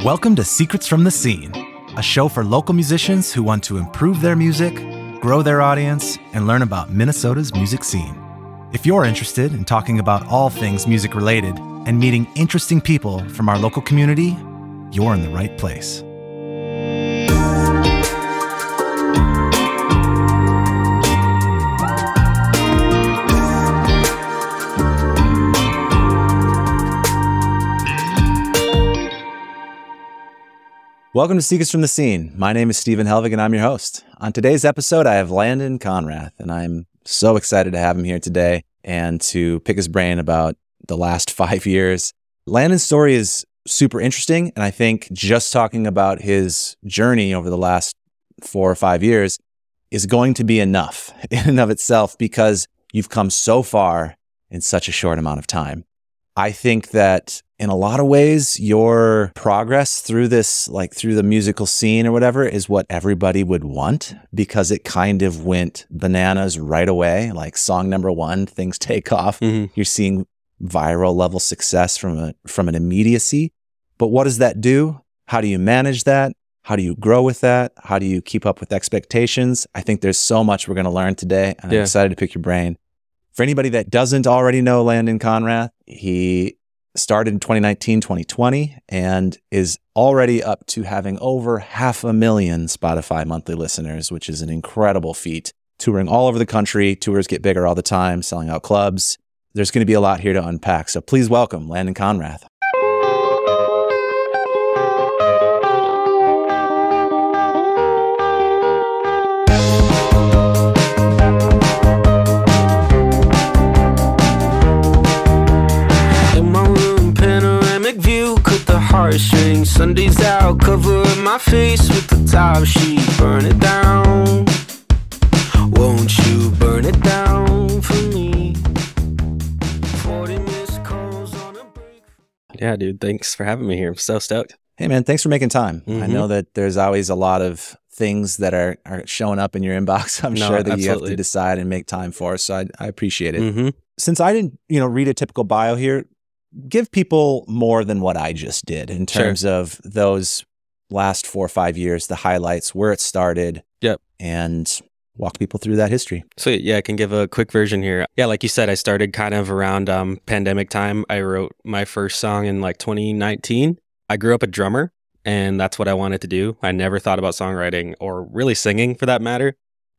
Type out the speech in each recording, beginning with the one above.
Welcome to Secrets from the Scene, a show for local musicians who want to improve their music, grow their audience, and learn about Minnesota's music scene. If you're interested in talking about all things music related and meeting interesting people from our local community, you're in the right place. Welcome to Secrets from the Scene. My name is Stephen Helvig and I'm your host. On today's episode, I have Landon Conrath, and I'm so excited to have him here today and to pick his brain about the last five years. Landon's story is super interesting, and I think just talking about his journey over the last four or five years is going to be enough in and of itself because you've come so far in such a short amount of time. I think that in a lot of ways, your progress through this, like through the musical scene or whatever, is what everybody would want because it kind of went bananas right away. Like song number one, things take off. Mm-hmm. You're seeing viral level success from a from an immediacy. But what does that do? How do you manage that? How do you grow with that? How do you keep up with expectations? I think there's so much we're going to learn today. and I'm excited to pick your brain. For anybody that doesn't already know Landon Conrath, he started in 2019, 2020, and is already up to having over half a million Spotify monthly listeners, which is an incredible feat. Touring all over the country, tours get bigger all the time, selling out clubs. There's going to be a lot here to unpack. So please welcome Landon Conrath. Heartstrings. Sundays out, covering my face with the top sheet. Burn it down. Won't you burn it down for me? 40 missed calls on a break. Yeah, dude, thanks for having me here. I'm so stoked. Hey, man, thanks for making time. Mm-hmm. I know that there's always a lot of things that are, are showing up in your inbox. I'm no, sure that absolutely. you have to decide and make time for. So I, I appreciate it. Mm-hmm. Since I didn't, you know, read a typical bio here, give people more than what I just did in terms sure. of those last four or five years, the highlights, where it started. Yep. And walk people through that history. Sweet. Yeah, I can give a quick version here. Yeah, like you said, I started kind of around um, pandemic time. I wrote my first song in like 2019. I grew up a drummer, and that's what I wanted to do. I never thought about songwriting or really singing for that matter.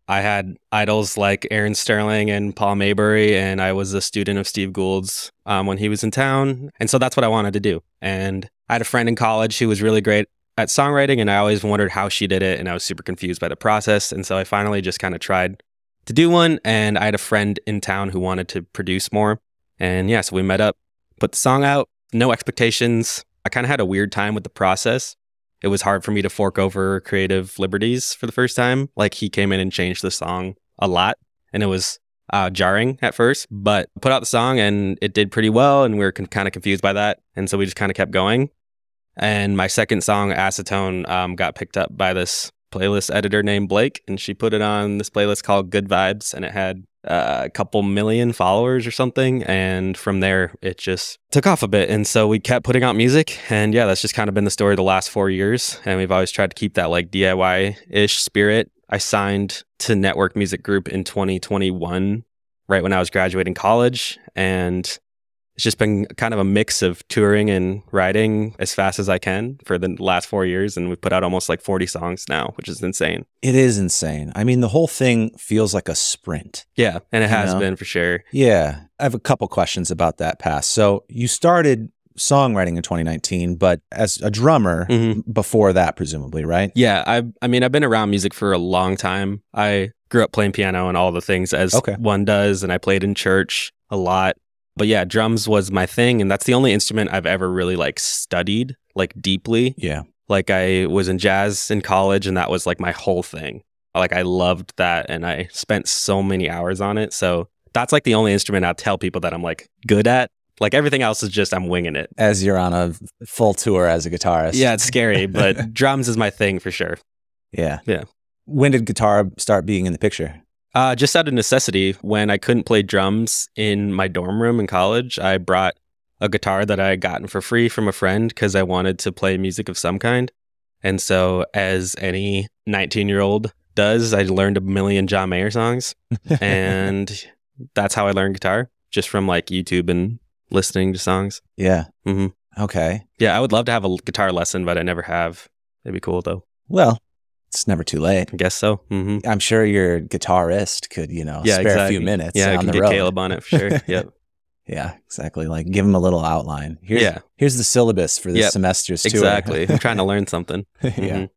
I had idols like Aaron Sterling and Paul Mabury, and I was a student of Steve Goold's um, when he was in town. And so that's what I wanted to do. And I had a friend in college who was really great at songwriting, and I always wondered how she did it. And I was super confused by the process. And so I finally just kind of tried to do one. And I had a friend in town who wanted to produce more. And yeah, so we met up, put the song out, no expectations. I kind of had a weird time with the process it was hard for me to fork over creative liberties for the first time. Like he came in and changed the song a lot, and it was uh, jarring at first, but put out the song and it did pretty well, and we were con- kind of confused by that, and so we just kind of kept going. And my second song, Acetone, um, got picked up by this playlist editor named Blake, and she put it on this playlist called Good Vibes, and it had a couple million followers or something. And from there, it just took off a bit. And so we kept putting out music. And yeah, that's just kind of been the story the last four years. And we've always tried to keep that like DIY ish spirit. I signed to Nettwerk Music Group in 2021, right when I was graduating college. And it's just been kind of a mix of touring and writing as fast as I can for the last four years. And we've put out almost like 40 songs now, which is insane. It is insane. I mean, the whole thing feels like a sprint. Yeah. And it has know? been for sure. Yeah. I have a couple questions about that past. So you started songwriting in 2019, but as a drummer mm-hmm. before that, presumably, right? Yeah. I, I mean, I've been around music for a long time. I grew up playing piano and all the things as okay. one does. And I played in church a lot but yeah, drums was my thing. And that's the only instrument I've ever really like studied like deeply. Yeah. Like I was in jazz in college and that was like my whole thing. Like I loved that and I spent so many hours on it. So that's like the only instrument I'll tell people that I'm like good at. Like everything else is just I'm winging it. As you're on a full tour as a guitarist. Yeah, it's scary, but drums is my thing for sure. Yeah. Yeah. When did guitar start being in the picture? Uh, just out of necessity, when I couldn't play drums in my dorm room in college, I brought a guitar that I had gotten for free from a friend because I wanted to play music of some kind. And so, as any 19 year old does, I learned a million John Mayer songs. and that's how I learned guitar, just from like YouTube and listening to songs. yeah. hmm Okay. Yeah, I would love to have a guitar lesson, but I never have. It'd be cool though. Well, it's never too late. I guess so. hmm I'm sure your guitarist could, you know, Yeah, spare a few minutes Yeah, I on can the get road. Caleb on it for sure. Yep. Yeah, exactly. Like give him a little outline. Here's, Yeah. Here's the syllabus for this Yep, semester's tour. exactly. I'm trying to learn something. yeah. Mhm.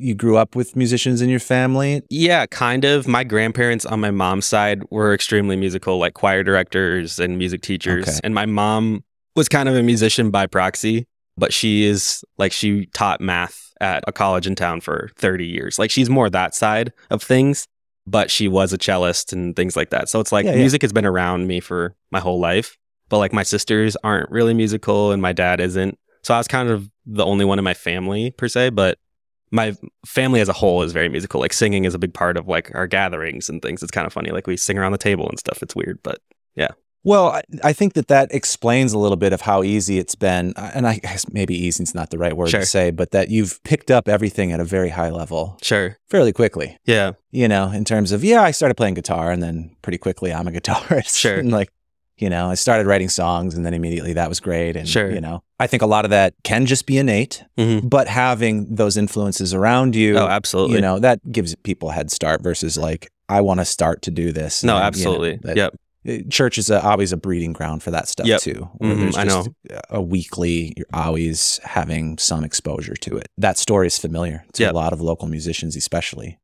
You grew up with musicians in your family. Yeah, kind of. My grandparents on my mom's side were extremely musical, like choir directors and music teachers. Okay. And my mom was kind of a musician by proxy, but she is like she taught math at a college in town for 30 years. Like she's more that side of things, but she was a cellist and things like that. So it's like Yeah, yeah. music has been around me for my whole life, but like my sisters aren't really musical and my dad isn't. So I was kind of the only one in my family per se, but my family as a whole is very musical. Like singing is a big part of like our gatherings and things. It's kind of funny. Like we sing around the table and stuff. It's weird, but Well, I, think that that explains a little bit of how easy it's been. uh, And I guess maybe easy is not the right word Sure. to say, but that you've picked up everything at a very high level sure. fairly quickly. Yeah. You know, in terms of, yeah, I started playing guitar and then pretty quickly I'm a guitarist. Sure. and like, you know, I started writing songs and then immediately that was great. And, Sure. you know, I think a lot of that can just be innate, hmm but having those influences around you, Oh, absolutely. you know, that gives people a head start versus like, I want to start to do this. no, And, you know, absolutely. that- yep. Church is a, always a breeding ground for that stuff Yep. too. Mhm, there's I know a weekly, you're always having some exposure to it. That story is familiar to Yep. a lot of local musicians, especially.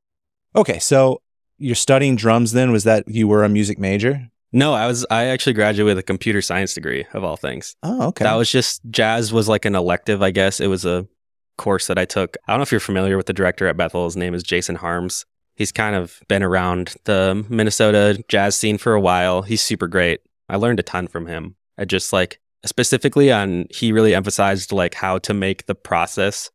Okay, so you're studying drums. Then was that you were a music major? No, I was. I actually graduated with a computer science degree of all things. Oh, okay. That was just jazz was like an elective, I guess. It was a course that I took. I don't know if you're familiar with the director at Bethel. His name is Jason Harms. He's kind of been around the Minnesota jazz scene for a while. He's super great. I learned a ton from him. I just like specifically on he really emphasized like how to make the process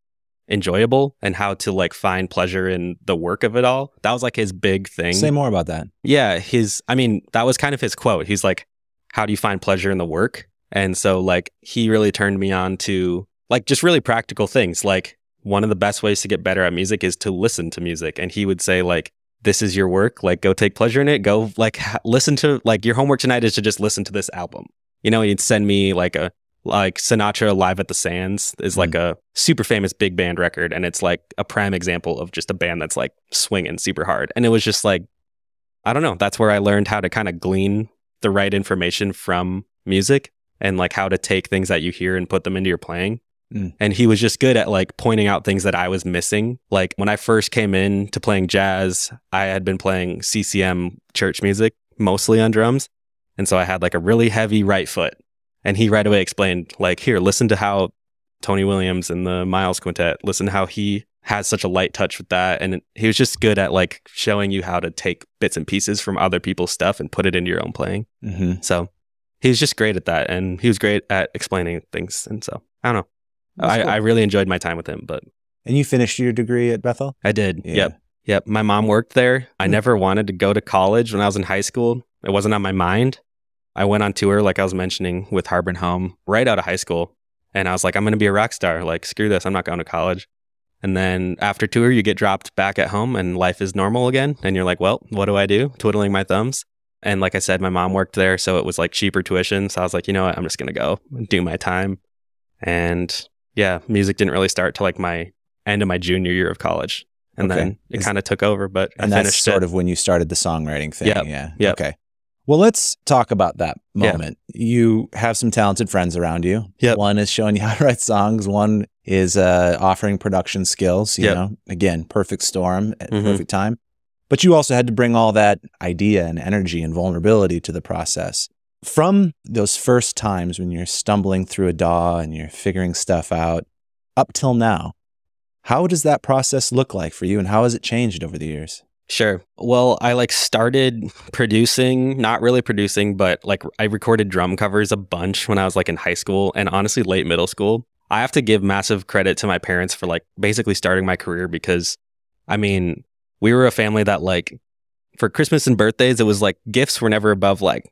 enjoyable and how to like find pleasure in the work of it all. That was like his big thing. Say more about that. Yeah, his I mean, that was kind of his quote. He's like, How do you find pleasure in the work? And so like he really turned me on to like just really practical things. Like one of the best ways to get better at music is to listen to music. And he would say, like, this is your work, like go take pleasure in it. Go like ha- listen to like your homework tonight is to just listen to this album. You know, he'd send me like a like Sinatra Live at the Sands is like mm-hmm. a super famous big band record and it's like a prime example of just a band that's like swinging super hard. And it was just like I don't know, that's where I learned how to kind of glean the right information from music and like how to take things that you hear and put them into your playing. Mm. And he was just good at like pointing out things that I was missing. Like when I first came in to playing jazz, I had been playing CCM church music mostly on drums. And so I had like a really heavy right foot. And he right away explained, like, here, listen to how Tony Williams and the Miles Quintet, listen to how he has such a light touch with that. And he was just good at like showing you how to take bits and pieces from other people's stuff and put it into your own playing. hmm So he was just great at that. And he was great at explaining things. And so I don't know. I, I really enjoyed my time with him, but and you finished your degree at Bethel. I did. Yeah. Yep. Yep. My mom worked there. I Hmm. never wanted to go to college when I was in high school. It wasn't on my mind. I went on tour, like I was mentioning, with Harbin Home right out of high school. And I was like, I'm going to be a rock star. Like, screw this. I'm not going to college. And then after tour, you get dropped back at home and life is normal again. And you're like, well, what do I do? Twiddling my thumbs. And like I said, my mom worked there. So it was like cheaper tuition. So I was like, you know what? I'm just going to go and do my time. And yeah, music didn't really start till like my end of my junior year of college. And Okay. then it kind of took over, but and I that's finished sort it. of when you started the songwriting thing. Yep. Yeah. Yeah. Okay. Well, let's talk about that Yeah. moment. You have some talented friends around you. Yep. One is showing you how to write songs. One is uh, offering production skills. You Yep. know, again, perfect storm at Mhm. perfect time. But you also had to bring all that idea and energy and vulnerability to the process. From those first times when you're stumbling through a DAW and you're figuring stuff out up till now, how does that process look like for you and how has it changed over the years? Sure. Well, I like started producing, not really producing, but like I recorded drum covers a bunch when I was like in high school and honestly late middle school. I have to give massive credit to my parents for like basically starting my career because I mean, we were a family that like for Christmas and birthdays, it was like gifts were never above like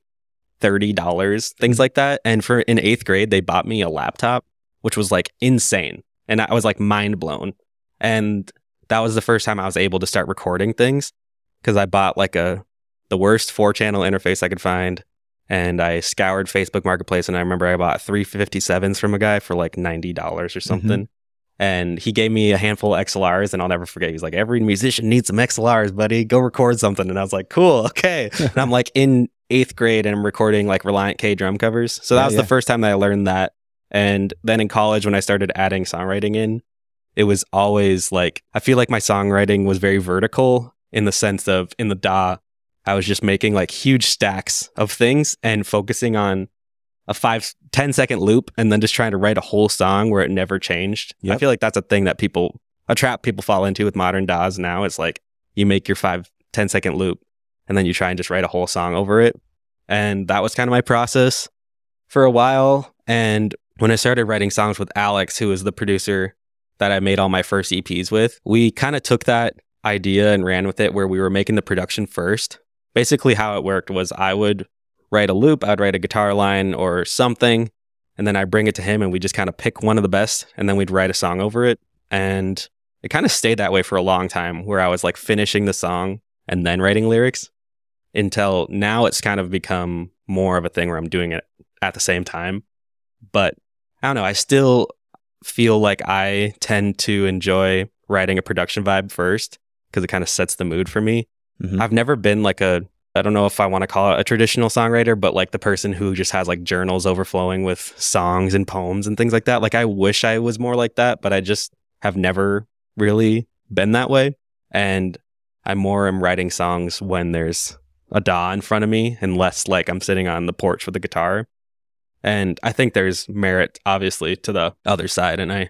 thirty dollars, things mm. like that. And for in eighth grade, they bought me a laptop, which was like insane, and I was like mind blown. And that was the first time I was able to start recording things because I bought like a the worst four channel interface I could find. And I scoured Facebook Marketplace, and I remember I bought three fifty sevens from a guy for like ninety dollars or mm-hmm. something. And he gave me a handful of XLRs, and I'll never forget. He's like, "Every musician needs some XLRs, buddy. Go record something." And I was like, "Cool, okay." and I'm like in eighth grade, and I'm recording like Relient K drum covers. So that was yeah. the first time that I learned that. And then in college, when I started adding songwriting in, it was always like I feel like my songwriting was very vertical in the sense of in the DAW, I was just making like huge stacks of things and focusing on a five, 10 second loop and then just trying to write a whole song where it never changed. I feel like that's a thing that people, a trap people fall into with modern DAWs now. It's like you make your five, 10 second loop and then you try and just write a whole song over it. And that was kind of my process for a while. And when I started writing songs with Alex, who was the producer that I made all my first EPs with, we kind of took that idea and ran with it where we were making the production first. Basically, how it worked was I would write a loop, I'd write a guitar line or something, and then I bring it to him and we just kind of pick one of the best and then we'd write a song over it. And it kind of stayed that way for a long time where I was like finishing the song and then writing lyrics until now it's kind of become more of a thing where I'm doing it at the same time. But I don't know, I still feel like I tend to enjoy writing a production vibe first because it kind of sets the mood for me. Mhm. I've never been like a I don't know if I want to call it a traditional songwriter, but like the person who just has like journals overflowing with songs and poems and things like that. Like I wish I was more like that, but I just have never really been that way. And I more am writing songs when there's a DAW in front of me and less like I'm sitting on the porch with a guitar. And I think there's merit obviously to the other side and I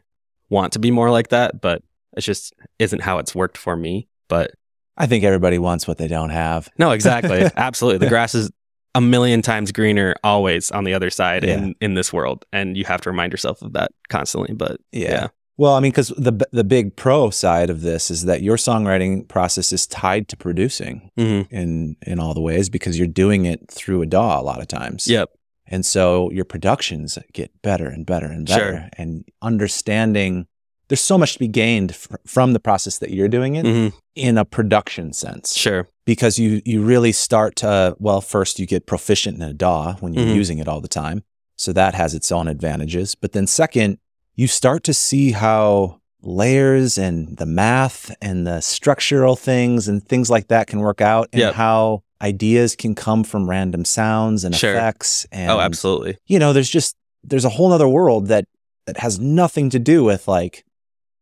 want to be more like that, but it just isn't how it's worked for me. But I think everybody wants what they don't have. no, exactly. Absolutely. The grass is a million times greener always on the other side in, in this world. And you have to remind yourself of that constantly. But yeah. Well, I mean, because the the big pro side of this is that your songwriting process is tied to producing Mhm. in in all the ways because you're doing it through a DAW a lot of times. Yep. And so your productions get better and better and better. Sure. And understanding there's so much to be gained fr- from the process that you're doing it Mhm. in a production sense. Sure. Because you you really start to well, first you get proficient in a DAW when you're Mhm. using it all the time. So that has its own advantages. But then second, you start to see how layers and the math and the structural things and things like that can work out and Yep. how ideas can come from random sounds and Sure. effects and oh, absolutely. you know there's just there's a whole other world that that has nothing to do with like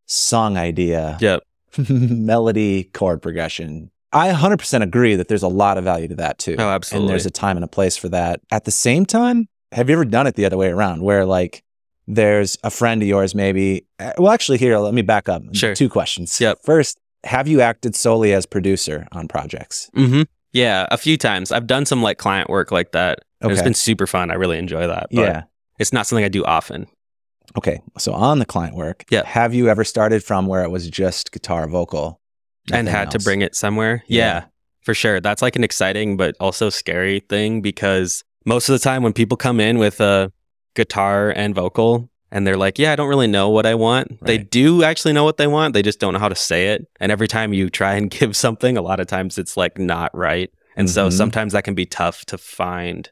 song idea Yep. melody chord progression i 100% agree that there's a lot of value to that too Oh, and absolutely. there's a time and a place for that at the same time have you ever done it the other way around where like there's a friend of yours maybe uh, well actually here let me back up Sure. two questions Yep. first have you acted solely as producer on projects hmm Yeah. A few times. I've done some like client work like that. and It's Okay. been super fun. I really enjoy that. But yeah It's not something I do often. okay so on the client work yeah. have you ever started from where it was just guitar vocal and had to bring it somewhere. Yeah. Yeah, for sure. That's like an exciting but also scary thing because most of the time when people come in with a guitar and vocal and they're like, "Yeah, I don't really know what I want." They do actually know what they want. They just don't know how to say it. And every time you try and give something, a lot of times it's like not right. And so Mhm. sometimes that can be tough to find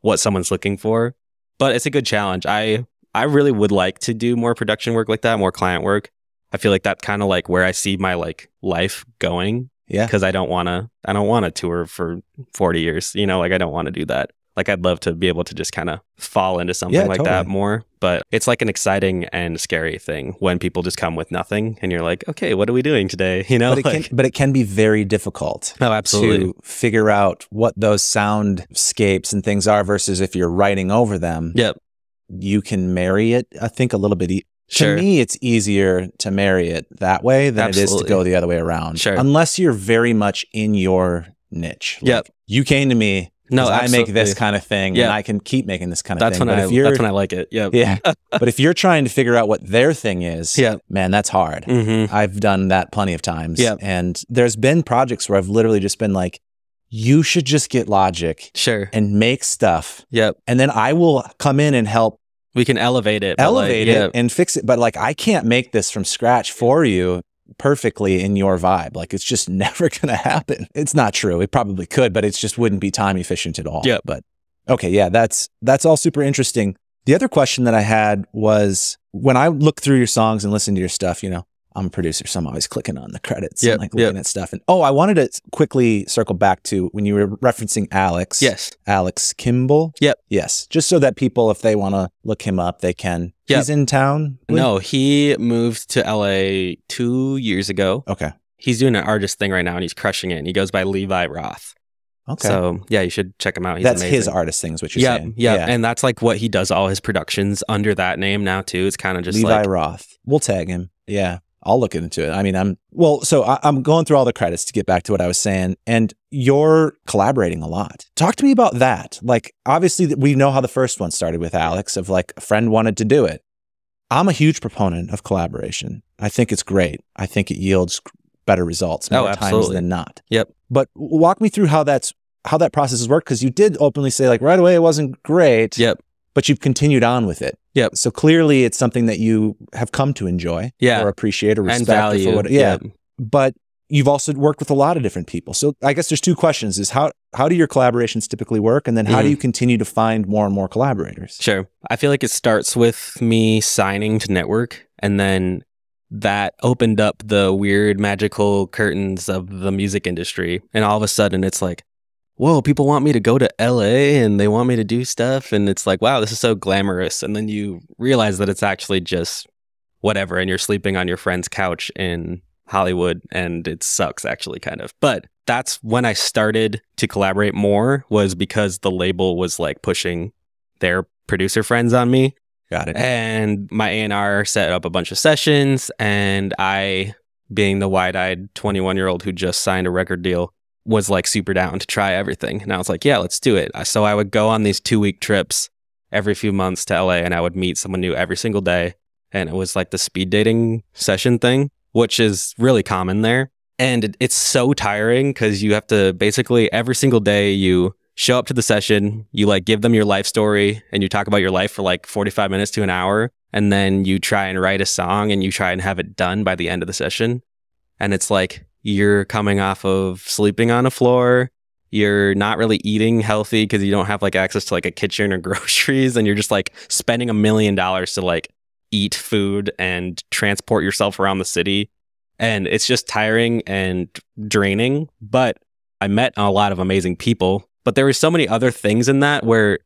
what someone's looking for. But it's a good challenge. I I really would like to do more production work like that, more client work. I feel like that's kind of like where I see my like life going yeah because I don't want to I don't want to tour for 40 years. You know, like I don't want to do that. Like I'd love to be able to just kind of fall into something Yeah, like that more, but it's like an exciting and scary thing when people just come with nothing and you're like, "Okay, what are we doing today?" You know? but it like, can but it can be very difficult oh, absolutely. to figure out what those soundscapes and things are versus if you're writing over them Yep. you can marry it i think a little bit e- Sure. to me it's easier to marry it that way than it is to go the other way around Sure. unless you're very much in your niche Yep. Like, you came to me no, i make this kind of thing and i can keep making this kind of That's thing when but I that's when I like it. Yep. yeah but if you're trying to figure out what their thing is Yep. man that's hard Mhm. I've done that plenty of times. Yep. And there's been projects where I've literally just been like, you should just get Logic Sure. and make stuff. Yep. And then I will come in and help We can elevate it. like, elevate yeah. it and fix it. But like, I can't make this from scratch for you perfectly in your vibe. Like, it's just never going to happen. It's not true. It probably could, but it just wouldn't be time efficient at all. Yeah. But okay, yeah, that's that's all super interesting. The other question that I had was when I look through your songs and listen to your stuff, you know, I'm a producer, so I'm always clicking on the credits Yep, and like looking yep. at stuff. And oh, I wanted to quickly circle back to when you were referencing Alex. Yes. Alex Kimball. Yep. Yes. Just so that people, if they want to look him up, they can. Yep. He's in town. No, he moved to LA two years ago. Okay. He's doing an artist thing right now and he's crushing it. And he goes by Levi Roth. Okay. So yeah, you should check him out. He's that's amazing. his artist thing, which you're Yeah, saying. yeah, and that's like what he does all his productions under that name now too. It's kind of just Levi like Roth. We'll tag him. Yeah. I'll look into it. I mean, I'm well, so I, I'm going through all the credits to get back to what I was saying, and you're collaborating a lot. Talk to me about that. Like, obviously, we know how the first one started with Alex, of like a friend wanted to do it. I'm a huge proponent of collaboration. I think it's great. I think it yields better results Oh, more times than not. Yep. But walk me through how that's how that process has worked because you did openly say like right away it wasn't great Yep. But you've continued on with it. Yep. So clearly it's something that you have come to enjoy Yeah. or appreciate or respect. and value. Or what, yeah. Yep. But you've also worked with a lot of different people. So I guess there's two questions is how, how do your collaborations typically work? And then how do Mhm. you continue to find more and more collaborators? Sure. I feel like it starts with me signing to Nettwerk and then that opened up the weird magical curtains of the music industry. And all of a sudden it's like, whoa, people want me to go to LA and they want me to do stuff. And it's like, wow, this is so glamorous. And then you realize that it's actually just whatever. And you're sleeping on your friend's couch in Hollywood and it sucks actually kind of. But that's when I started to collaborate more was because the label was like pushing their producer friends on me Got it. and my A&R set up a bunch of sessions and I being the wide-eyed 21 year old who just signed a record deal was like super down to try everything and I was like yeah let's do it so I would go on these two week trips every few months to LA and I would meet someone new every single day and it was like the speed dating session thing which is really common there and it, it's so tiring because you have to basically every single day you show up to the session, you like give them your life story and you talk about your life for like 45 minutes to an hour. And then you try and write a song and you try and have it done by the end of the session. And it's like you're coming off of sleeping on a floor. You're not really eating healthy because you don't have like access to like a kitchen or groceries. And you're just like spending a million dollars to like eat food and transport yourself around the city. And it's just tiring and draining. But I met a lot of amazing people but there were so many other things in that where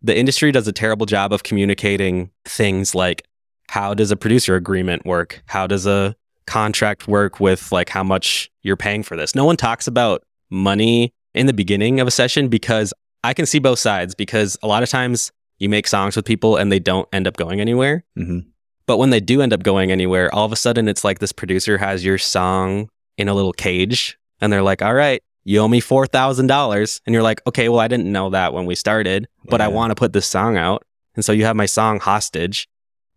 the industry does a terrible job of communicating things like how does a producer agreement work? How does a contract work with like how much you're paying for this? No one talks about money in the beginning of a session because I can see both sides because a lot of times you make songs with people and they don't end up going anywhere. hmm But when they do end up going anywhere, all of a sudden it's like this producer has your song in a little cage and they're like, all right, you owe me $4,000. And you're like, okay, well, I didn't know that when we started, but I want to put this song out. And so you have my song hostage.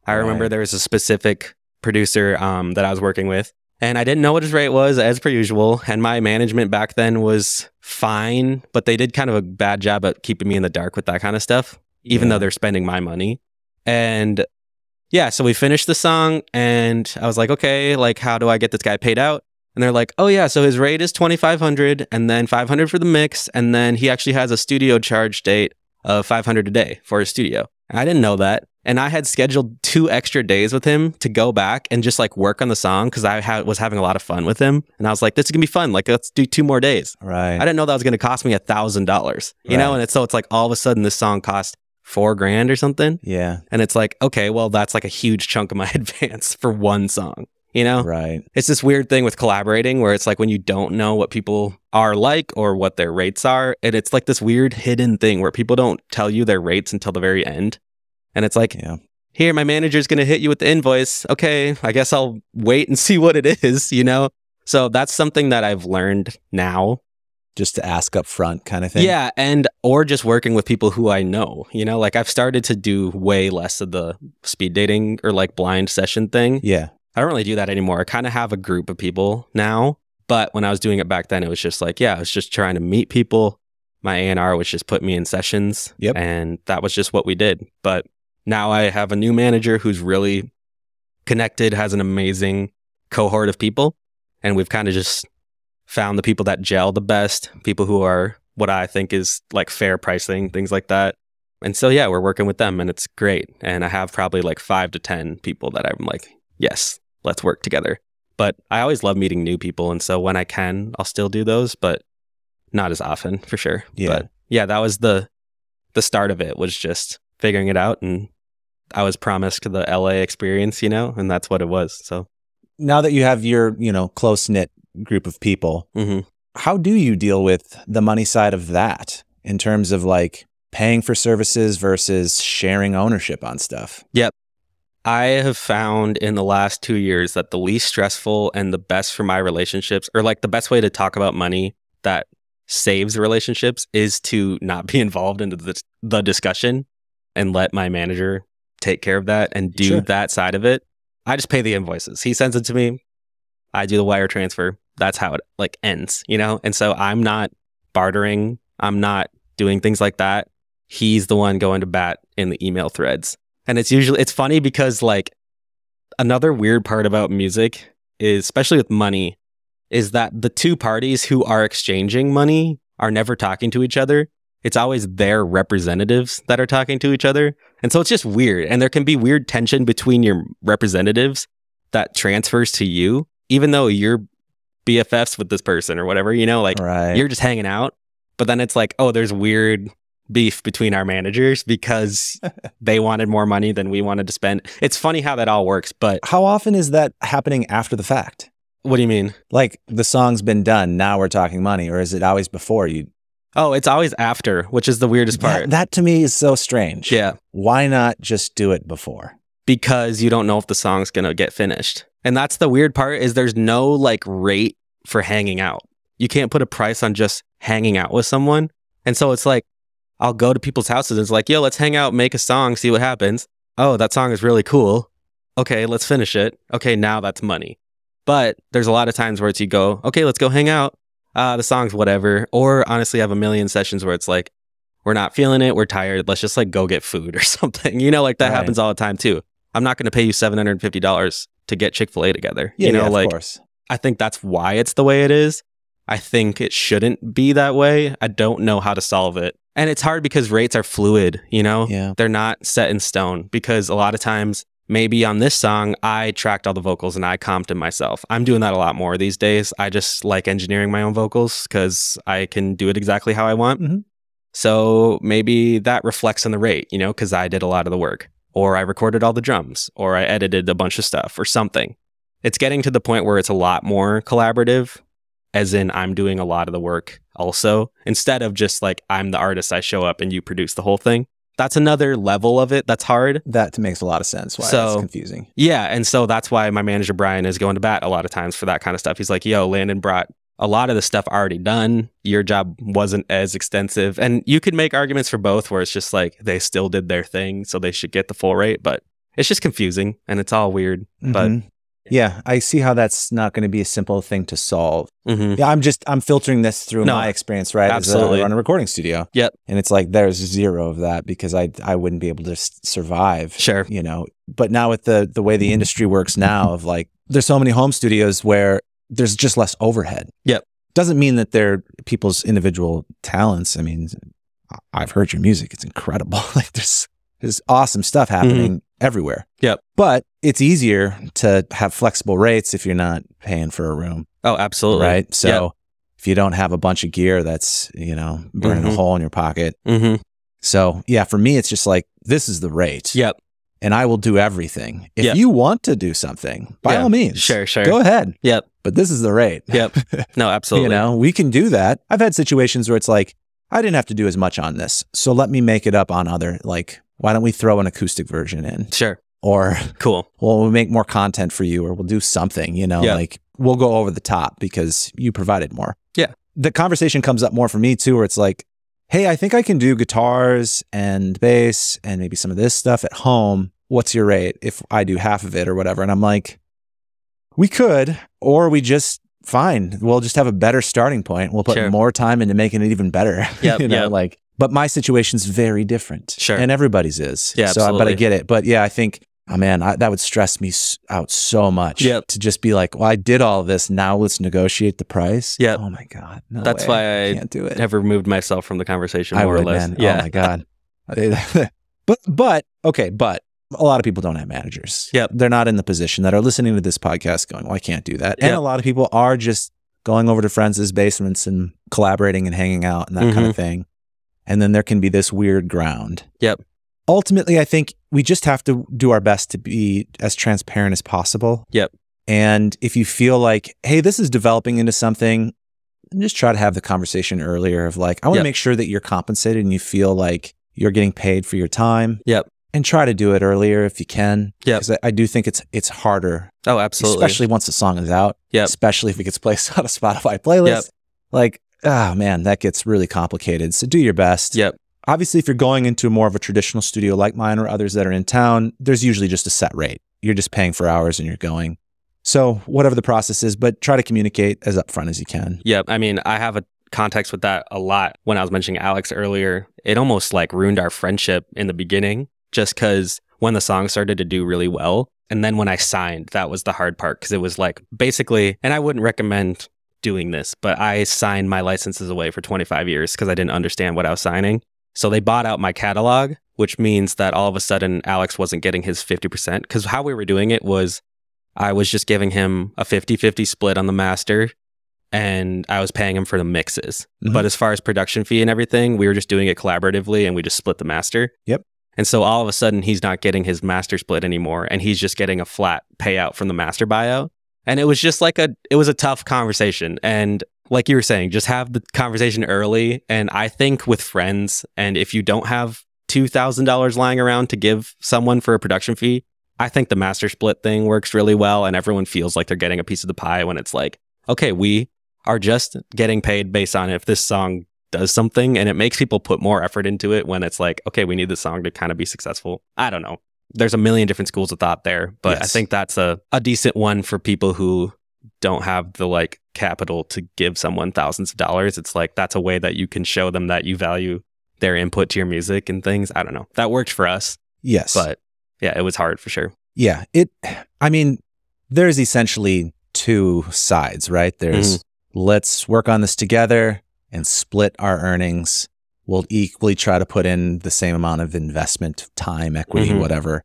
I remember Right. there was a specific producer um, that I was working with. And I didn't know what his rate was, as per usual. And my management back then was fine, but they did kind of a bad job at keeping me in the dark with that kind of stuff, even Yeah. though they're spending my money. And yeah, so we finished the song and I was like, okay, like how do I get this guy paid out? And they're like, oh yeah, so his rate is 2500 and then 500 for the mix and then he actually has a studio charge date of 500 a day for his studio. And I didn't know that. And I had scheduled two extra days with him to go back and just like work on the song because I ha- was having a lot of fun with him. And I was like, this is gonna be fun. Like, let's do two more days. Right. I didn't know that was gonna cost me a thousand dollars, you know? And it's so it's like all of a sudden this song cost four grand or something. yeah. And it's like, okay, well, that's like a huge chunk of my advance for one song. You know, Right. it's this weird thing with collaborating where it's like when you don't know what people are like or what their rates are, and it's like this weird hidden thing where people don't tell you their rates until the very end. And it's like, Yeah. here, my manager's going to hit you with the invoice. Okay, I guess I'll wait and see what it is, you know? So that's something that I've learned now Just to ask up front kind of thing. yeah, and or just working with people who I know. You know, like I've started to do way less of the speed dating or like blind session thing. Yeah. I don't really do that anymore. I kind of have a group of people now, But when I was doing it back then, it was just like, yeah, I was just trying to meet people. My A&R was just put me in sessions. Yep. And that was just what we did. But now I have a new manager who's really connected, has an amazing cohort of people. And we've kind of just found the people that gel the best, people who are what I think is like fair pricing, things like that. And so, yeah, we're working with them and it's great. And I have probably like five to 10 people that I'm like, yes, let's work together. But I always love meeting new people. And so when I can, I'll still do those, but not as often for sure. Yeah. But yeah, that was the, the start of it was just figuring it out. And I was promised the LA experience, you know, and that's what it was. So, Now that you have your, you know, close knit group of people, mhm. how do you deal with the money side of that in terms of like paying for services versus sharing ownership on stuff? Yep. I have found in the last two years that the least stressful and the best for my relationships, or like the best way to talk about money that saves relationships, is to not be involved into the, the discussion and let my manager take care of that and do Sure. that side of it. I just pay the invoices. He sends it to me. I do the wire transfer. That's how it like ends, you know? And so I'm not bartering. I'm not doing things like that. He's the one going to bat in the email threads. And it's usually it's funny because like another weird part about music is especially with money is that the two parties who are exchanging money are never talking to each other. It's always their representatives that are talking to each other. And so it's just weird. And there can be weird tension between your representatives that transfers to you, even though you're BFFs with this person or whatever, you know, like right. you're just hanging out. But then it's like, oh, there's weird beef between our managers because they wanted more money than we wanted to spend. It's funny how that all works, but how often is that happening after the fact? what do you mean? Like the song's been done, now we're talking money, or is it always before you? Oh, it's always after, which is the weirdest That, part. that to me is so strange. yeah, Why not just do it before? because you don't know if the song's going to get finished. And that's the weird part is there's no like rate for hanging out. You can't put a price on just hanging out with someone. And so it's like I'll go to people's houses and it's like, "Yo, let's hang out, make a song, see what happens." Oh, that song is really cool. Okay, let's finish it. Okay, now that's money. But there's a lot of times where it's you go, "Okay, let's go hang out." Uh, the song's whatever. Or honestly, I have a million sessions where it's like, we're not feeling it, we're tired, let's just like go get food or something. You know, like that Right. happens all the time too. I'm not going to pay you $750 to get Chick-fil-A together. Yeah, you know, yeah, of like course. I think that's why it's the way it is. I think it shouldn't be that way. I don't know how to solve it. And it's hard because rates are fluid, you know? Yeah. They're not set in stone because a lot of times maybe on this song I tracked all the vocals and I comped them myself. I'm doing that a lot more these days. I just like engineering my own vocals cuz I can do it exactly how I want. Mhm. So maybe that reflects on the rate, you know, cuz I did a lot of the work or I recorded all the drums or I edited a bunch of stuff or something it's getting to the point where it's a lot more collaborative as in i'm doing a lot of the work also instead of just like i'm the artist i show up and you produce the whole thing that's another level of it that's hard That makes a lot of sense. Why So- it's confusing. yeah and so that's why my manager brian is going to bat a lot of times for that kind of stuff he's like yo landon brought a lot of the stuff already done your job wasn't as extensive and you could make arguments for both where it's just like they still did their thing so they should get the full rate but it's just confusing and it's all weird but Mhm. Yeah, I see how that's not going to be a simple thing to solve. mhm. Yeah, I'm just I'm filtering this through No, my experience, right? absolutely. As a, run a recording studio. Yep. And it's like there's zero of that because I I wouldn't be able to s- survive. Sure. You know. But now with the the way the industry works now, of like there's so many home studios where there's just less overhead. Yep. Doesn't mean that they're people's individual talents. I mean, I've heard your music; it's incredible. like there's there's awesome stuff happening everywhere. Mm-hmm. Yep. But it's easier to have flexible rates if you're not paying for a room Oh, absolutely. right? So Yep. if you don't have a bunch of gear that's, you know, burning a Mhm. hole in your pocket. hmm So yeah, for me, it's just like, this is the rate. Yep. And I will do everything. If Yep. you want to do something, by Yeah. all means, Sure, sure. go ahead. Yep. But this is the rate. Yep. No, absolutely. You know, we can do that. I've had situations where it's like, I didn't have to do as much on this. So let me make it up on other, like, why don't we throw an acoustic version in? Sure. Or, Cool. well, we'll make more content for you, or we'll do something, you know, Yeah. like we'll go over the top because you provided more. Yeah. The conversation comes up more for me too, where it's like, hey, I think I can do guitars and bass and maybe some of this stuff at home. What's your rate if I do half of it or whatever? And I'm like, we could, or we just fine. We'll just have a better starting point. We'll put Sure. more time into making it even better. Yep, you know, yep. like, but my situation's very different. Sure. And everybody's is. Yeah, So, I- but I get it. But yeah, I think, oh man, I, that would stress me out so much. Yep. To just be like, well, I did all of this. Now let's negotiate the price. Yeah. Oh my God. No That's way. why I can't do it. Have removed myself from the conversation I more would, or less. man. Yeah. Oh my God. but, but, okay. But a lot of people don't have managers. Yep. They're not in the position that are listening to this podcast going, well, I can't do that. And a lot of people are just going over to friends' basements and collaborating and hanging out and that kind of mm-hmm. thing. And then there can be this weird ground. Yep. Ultimately, I think we just have to do our best to be as transparent as possible. Yep. And if you feel like, hey, this is developing into something, just try to have the conversation earlier of like, I want to Yep. make sure that you're compensated and you feel like you're getting paid for your time. Yep. And try to do it earlier if you can. Yeah. Because I, I do think it's it's harder, Oh, absolutely. especially once the song is out. Yep. Especially if it gets placed on a Spotify playlist. Yep. Like, ah, man, that gets really complicated. So do your best. Yep. Obviously, if you're going into more of a traditional studio like mine or others that are in town, there's usually just a set rate. You're just paying for hours and you're going. So whatever the process is, but try to communicate as upfront as you can. Yep. I mean, I have a context with that a lot when I was mentioning Alex earlier. It almost like ruined our friendship in the beginning just because when the song started to do really well. And then when I signed, that was the hard part because it was like basically, and I wouldn't recommend doing this, but I signed my licenses away for 25 years because I didn't understand what I was signing. So they bought out my catalog, which means that all of a sudden Alex wasn't getting his 50%. Because how we were doing it was I was just giving him a 50 50 split on the master and I was paying him for the mixes. Mhm. But as far as production fee and everything, we were just doing it collaboratively and we just split the master. Yep. And so all of a sudden he's not getting his master split anymore and he's just getting a flat payout from the master buyout. And it was just like a it was a tough conversation and like you were saying, just have the conversation early and I think with friends and if you don't have $2,000 lying around to give someone for a production fee, I think the master split thing works really well and everyone feels like they're getting a piece of the pie when it's like, okay, we are just getting paid based on if this song does something and it makes people put more effort into it when it's like, okay, we need this song to kind of be successful. I don't know. There's a million different schools of thought there, but I think that's a, a decent one for people who don't have the like capital to give someone thousands of dollars. It's like that's a way that you can show them that you value their input to your music and things. I don't know. That worked for us, Yes. but yeah, it was hard for sure. Yeah, it. I mean, there's essentially two sides, right? There's Mm-hmm. let's work on this together and split our earnings. We'll equally try to put in the same amount of investment, time, equity, Mhm. whatever.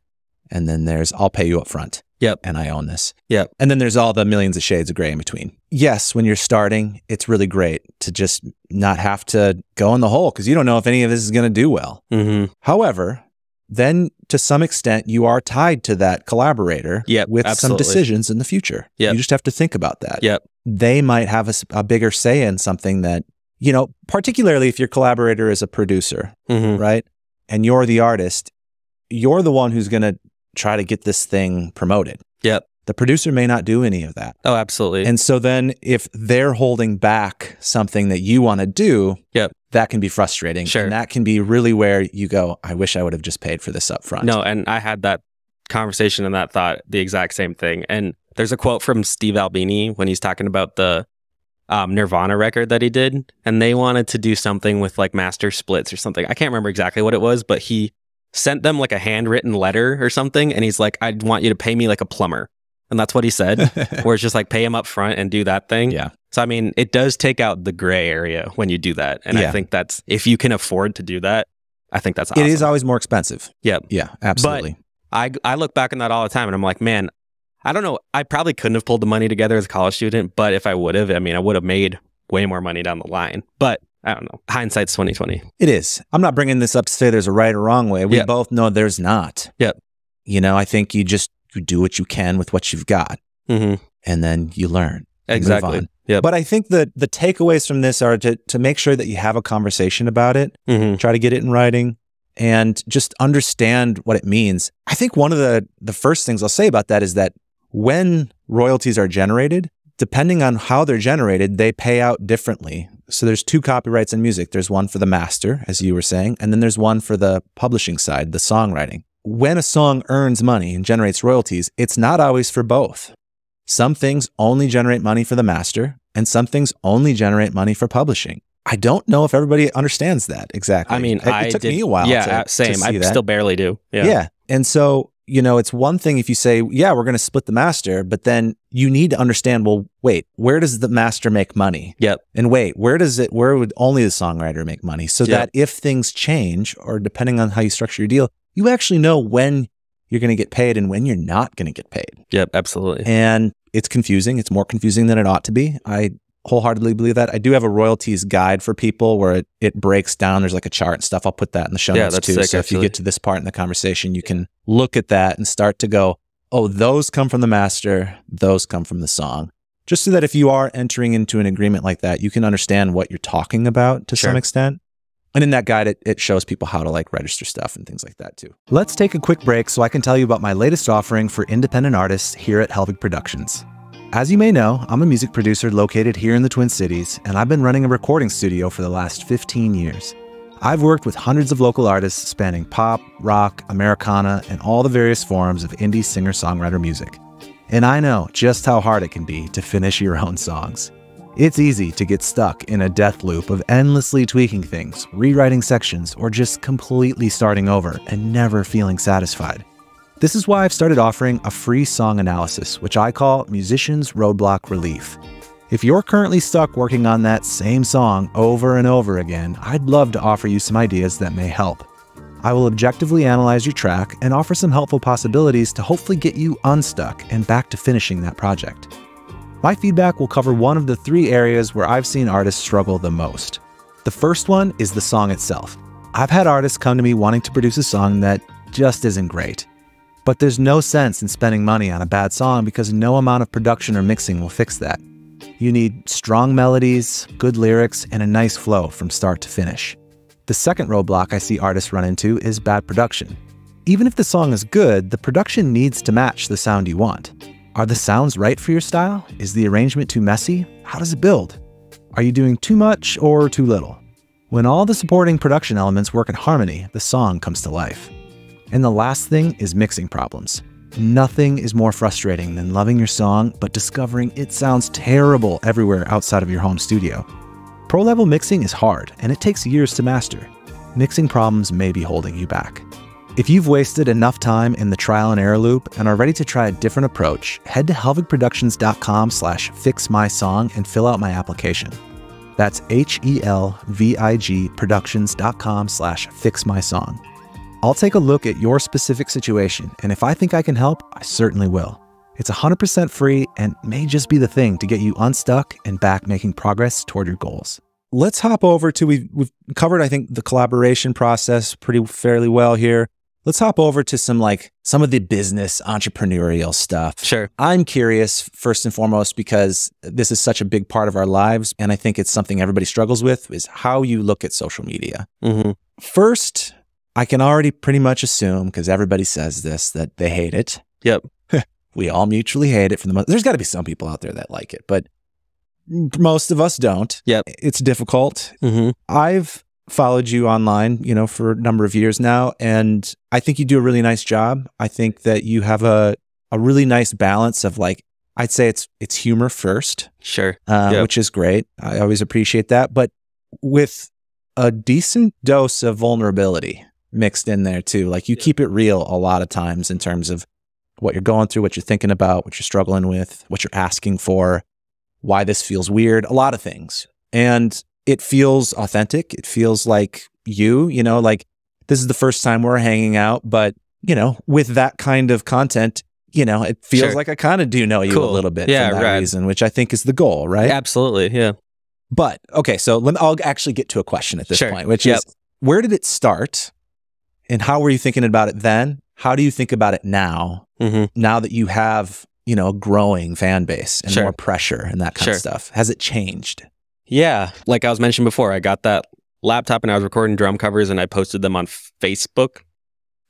And then there's I'll pay you up front. Yep. And I own this. Yep. And then there's all the millions of shades of gray in between. Yes, when you're starting, it's really great to just not have to go in the hole because you don't know if any of this is going to do well. Mm-hmm. However, then to some extent, you are tied to that collaborator Yep, with some decisions in the future. Yep. You just have to think about that. Yep. They might have a bigger say in something that, you know, particularly if your collaborator is a producer, Mm-hmm. right? And you're the artist, you're the one who's going to try to get this thing promoted. Yep. The producer may not do any of that. Oh, absolutely. And so then if they're holding back something that you want to do, Yep. that can be frustrating. Sure. And that can be really where you go, I wish I would have just paid for this up front. No, and I had that conversation and that thought the exact same thing. And there's a quote from Steve Albini when he's talking about the um, Nirvana record that he did, and they wanted to do something with like master splits or something. I can't remember exactly what it was, but he sent them like a handwritten letter or something, and he's like, "I want you to pay me like a plumber," and that's what he said. where it's just like pay him up front and do that thing. Yeah. So I mean, it does take out the gray area when you do that, and Yeah. I think that's if you can afford to do that, I think that's awesome. It is always more expensive. Yep. Yeah, absolutely. I I look back on that all the time, and I'm like, man, I don't know. I probably couldn't have pulled the money together as a college student, but if I would have, I mean, I would have made way more money down the line. But I don't know. Hindsight's 2020. it is. I'm not bringing this up to say there's a right or wrong way. We Yep. both know there's not. Yep. You know, I think you just you do what you can with what you've got Mm-hmm. and then you learn. Exactly. Yep. But I think that the takeaways from this are to to make sure that you have a conversation about it, Mm-hmm. try to get it in writing and just understand what it means. I think one of the the first things I'll say about that is that when royalties are generated, depending on how they're generated, they pay out differently. So there's two copyrights in music. There's one for the master, as you were saying, and then there's one for the publishing side, the songwriting. When a song earns money and generates royalties, it's not always for both. Some things only generate money for the master, and some things only generate money for publishing. I don't know if everybody understands that exactly. I mean, it, I it took did, me a while. Yeah, to, uh, same. To I that. still barely do. Yeah. Yeah. And so, you know, it's one thing if you say, yeah, we're going to split the master, but then you need to understand, well, wait, where does the master make money? Yep. And wait, where does it, where would only the songwriter make money? So Yep. that if things change or depending on how you structure your deal, you actually know when you're going to get paid and when you're not going to get paid. Yep. Absolutely. And it's confusing. It's more confusing than it ought to be. I wholeheartedly believe that. I do have a royalties guide for people where it, it breaks down. There's like a chart and stuff. I'll put that in the show Yeah, notes too. sick, so if you get to this part in the conversation, you can look at that and start to go, oh, those come from the master, those come from the song. Just so that if you are entering into an agreement like that, you can understand what you're talking about to some extent. And in that guide, it, it shows people how to like register stuff and things like that too. Let's take a quick break so I can tell you about my latest offering for independent artists here at Helvig Productions. As you may know, I'm a music producer located here in the Twin Cities, and I've been running a recording studio for the last 15 years. I've worked with hundreds of local artists spanning pop, rock, Americana, and all the various forms of indie singer songwriter music. And I know just how hard it can be to finish your own songs. It's easy to get stuck in a death loop of endlessly tweaking things, rewriting sections, or just completely starting over and never feeling satisfied. This is why I've started offering a free song analysis, which I call Musician's Roadblock Relief. If you're currently stuck working on that same song over and over again, I'd love to offer you some ideas that may help. I will objectively analyze your track and offer some helpful possibilities to hopefully get you unstuck and back to finishing that project. My feedback will cover one of the three areas where I've seen artists struggle the most. The first one is the song itself. I've had artists come to me wanting to produce a song that just isn't great. But there's no sense in spending money on a bad song because no amount of production or mixing will fix that. You need strong melodies, good lyrics, and a nice flow from start to finish. The second roadblock I see artists run into is bad production. Even if the song is good, the production needs to match the sound you want. Are the sounds right for your style? Is the arrangement too messy? How does it build? Are you doing too much or too little? When all the supporting production elements work in harmony, the song comes to life. And the last thing is mixing problems. Nothing is more frustrating than loving your song but discovering it sounds terrible everywhere outside of your home studio. Pro level mixing is hard and it takes years to master. Mixing problems may be holding you back. If you've wasted enough time in the trial and error loop and are ready to try a different approach, head to helvigproductions.com slash fixmysong and fill out my application. That's H-E-L-V-I-G productions.com slash fixmysong. I'll take a look at your specific situation, and if I think I can help, I certainly will. It's 100% free and may just be the thing to get you unstuck and back making progress toward your goals. Let's hop over to we've, we've covered I think the collaboration process pretty fairly well here. Let's hop over to some like some of the business entrepreneurial stuff. Sure. I'm curious first and foremost because this is such a big part of our lives and I think it's something everybody struggles with is how you look at social media. hmm First, I can already pretty much assume because everybody says this that they hate it. Yep. We all mutually hate it for the most. There's got to be some people out there that like it, but most of us don't. Yep. It's difficult. hmm I've followed you online, you know, for a number of years now, and I think you do a really nice job. I think that you have a a really nice balance of like I'd say it's it's humor first, Sure. uh, Yep. which is great. I always appreciate that, but with a decent dose of vulnerability mixed in there too. Like you keep it real a lot of times in terms of what you're going through, what you're thinking about, what you're struggling with, what you're asking for, why this feels weird, a lot of things. And it feels authentic. It feels like you, you know, like this is the first time we're hanging out, but you know, with that kind of content, you know, it feels Sure. like I kind of do know you a little bit Yeah, for that right. reason, which I think is the goal, right? Absolutely. Yeah. But okay, so let me, I'll actually get to a question at this Sure. point, which Yep. is where did it start, and how were you thinking about it then? How do you think about it now? hmm Now that you have you know a growing fan base and Sure. more pressure and that kind Sure. of stuff, has it changed? Yeah. Like I was mentioning before, I got that laptop and I was recording drum covers and I posted them on Facebook.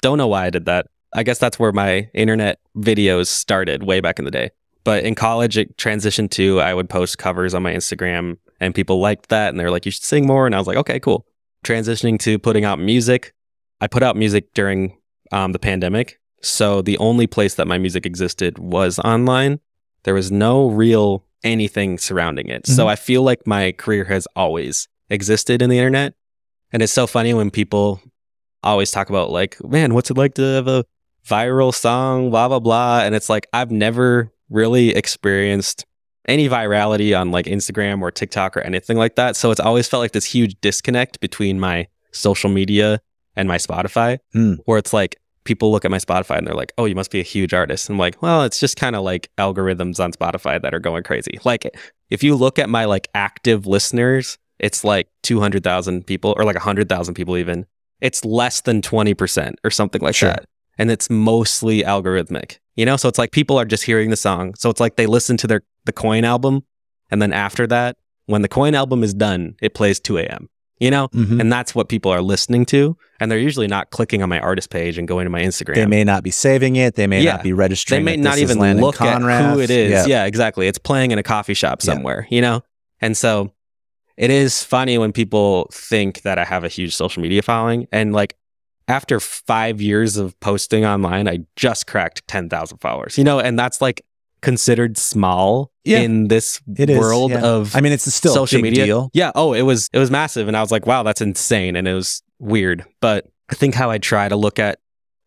Don't know why I did that. I guess that's where my internet videos started way back in the day. But in college, it transitioned to I would post covers on my Instagram and people liked that and they were like, you should sing more. And I was like, okay, cool. Transitioning to putting out music. I put out music during um, the pandemic. So the only place that my music existed was online. There was no real anything surrounding it. So Mhm. I feel like my career has always existed in the internet. And it's so funny when people always talk about like, man, what's it like to have a viral song, blah blah blah. And it's like I've never really experienced any virality on like Instagram or TikTok or anything like that. So it's always felt like this huge disconnect between my social media and my Spotify, Hmm. where it's like people look at my Spotify and they're like, oh, you must be a huge artist. And I'm like, well, it's just kind of like algorithms on Spotify that are going crazy. Like if you look at my like active listeners, it's like 200,000 people or like 100,000 people even. It's less than 20% or something like Sure. that. And it's mostly algorithmic. You know, so it's like people are just hearing the song. So it's like they listen to their the Coin album and then after that, when the Coin album is done, it plays 2 a.m. You know? Mhm. And that's what people are listening to. And they're usually not clicking on my artist page and going to my Instagram. They may not be saving it. They may Yeah. not be registering. They may that not this even look at who it is. Yeah. Yeah. exactly. It's playing in a coffee shop somewhere, you know? And so it is funny when people think that I have a huge social media following. And like after five years of posting online, I just cracked 10,000 followers, you know? And that's like considered small Yeah. in this It is, world yeah. of I mean, it's still social media. deal. Yeah. Oh, it was it was massive, and I was like, wow, that's insane, and it was weird. But I think how I try to look at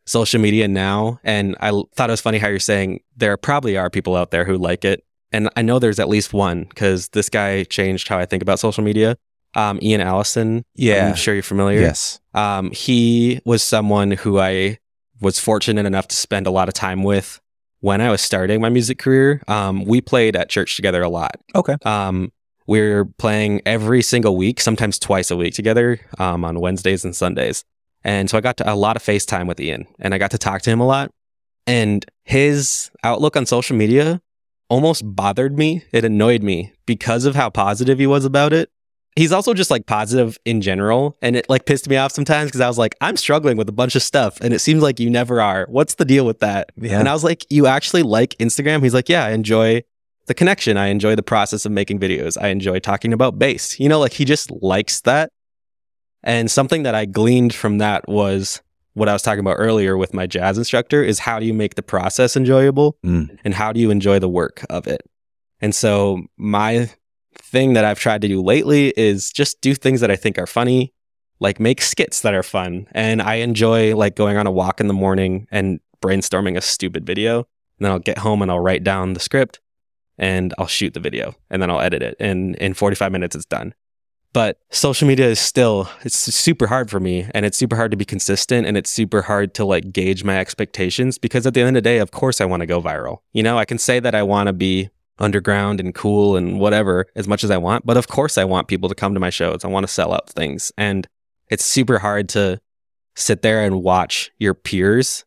social media now, and I thought it was funny how you're saying there probably are people out there who like it, and I know there's at least one because this guy changed how I think about social media. Um, Ian Allison. Yeah. I'm sure you're familiar. Yes. Um, he was someone who I was fortunate enough to spend a lot of time with when I was starting my music career. Um, we played at church together a lot. Okay. Um, we were playing every single week, sometimes twice a week together um, on Wednesdays and Sundays. And so I got to a lot of FaceTime with Ian and I got to talk to him a lot. And his outlook on social media almost bothered me. It annoyed me because of how positive he was about it. He's also just like positive in general. And it like pissed me off sometimes because I was like, I'm struggling with a bunch of stuff. And it seems like you never are. What's the deal with that? Yeah. And I was like, You actually like Instagram? He's like, Yeah, I enjoy the connection. I enjoy the process of making videos. I enjoy talking about bass. You know, like he just likes that. And something that I gleaned from that was what I was talking about earlier with my jazz instructor is how do you make the process enjoyable Mm. and how do you enjoy the work of it? And so my thing that I've tried to do lately is just do things that I think are funny, like make skits that are fun. And I enjoy like going on a walk in the morning and brainstorming a stupid video. And then I'll get home and I'll write down the script and I'll shoot the video and then I'll edit it. And in 45 minutes, it's done. But social media is still, it's super hard for me and it's super hard to be consistent and it's super hard to like gauge my expectations because at the end of the day, of course, I want to go viral. You know, I can say that I want to be underground and cool and whatever as much as I want, but of course, I want people to come to my shows. I want to sell out things. And it's super hard to sit there and watch your peers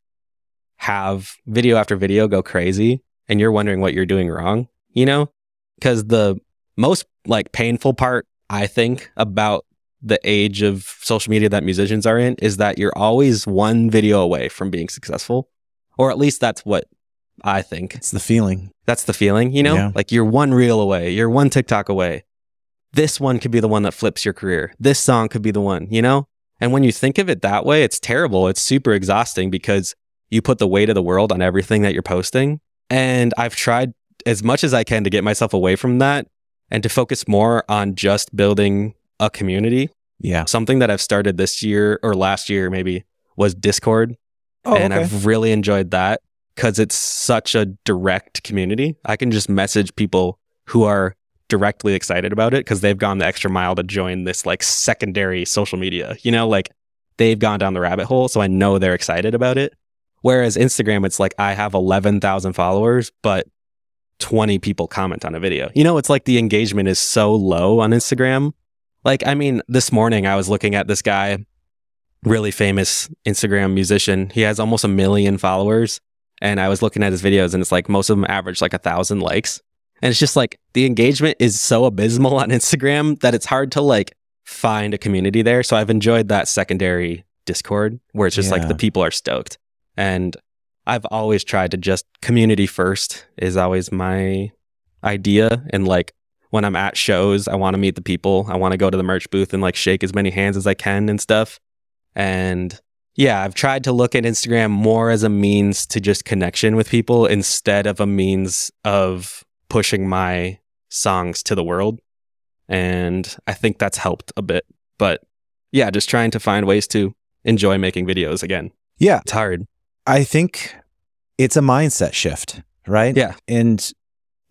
have video after video go crazy and you're wondering what you're doing wrong, you know? Because the most like painful part, I think, about the age of social media that musicians are in is that you're always one video away from being successful. Or at least that's what I think. It's the feeling. That's the feeling, you know? Yeah. Like you're one reel away, you're one TikTok away. This one could be the one that flips your career. This song could be the one, you know? And when you think of it that way, it's terrible. It's super exhausting because you put the weight of the world on everything that you're posting. And I've tried as much as I can to get myself away from that and to focus more on just building a community. Yeah. Something that I've started this year or last year, maybe, was Discord Oh, and okay. I've really enjoyed that because it's such a direct community. I can just message people who are directly excited about it because they've gone the extra mile to join this like secondary social media. You know, like they've gone down the rabbit hole, so I know they're excited about it. Whereas Instagram, it's like I have 11,000 followers, but 20 people comment on a video. You know, it's like the engagement is so low on Instagram. Like, I mean, this morning I was looking at this guy really famous Instagram musician. He has almost a million followers. And I was looking at his videos and it's like most of them average like a thousand likes. And it's just like the engagement is so abysmal on Instagram that it's hard to like find a community there. So I've enjoyed that secondary Discord where it's just Yeah. like the people are stoked. And I've always tried to just community first is always my idea. And like when I'm at shows, I want to meet the people. I want to go to the merch booth and like shake as many hands as I can and stuff. And yeah, I've tried to look at Instagram more as a means to just connection with people instead of a means of pushing my songs to the world. And I think that's helped a bit. But yeah, just trying to find ways to enjoy making videos again. Yeah. It's hard. I think it's a mindset shift, right? Yeah. And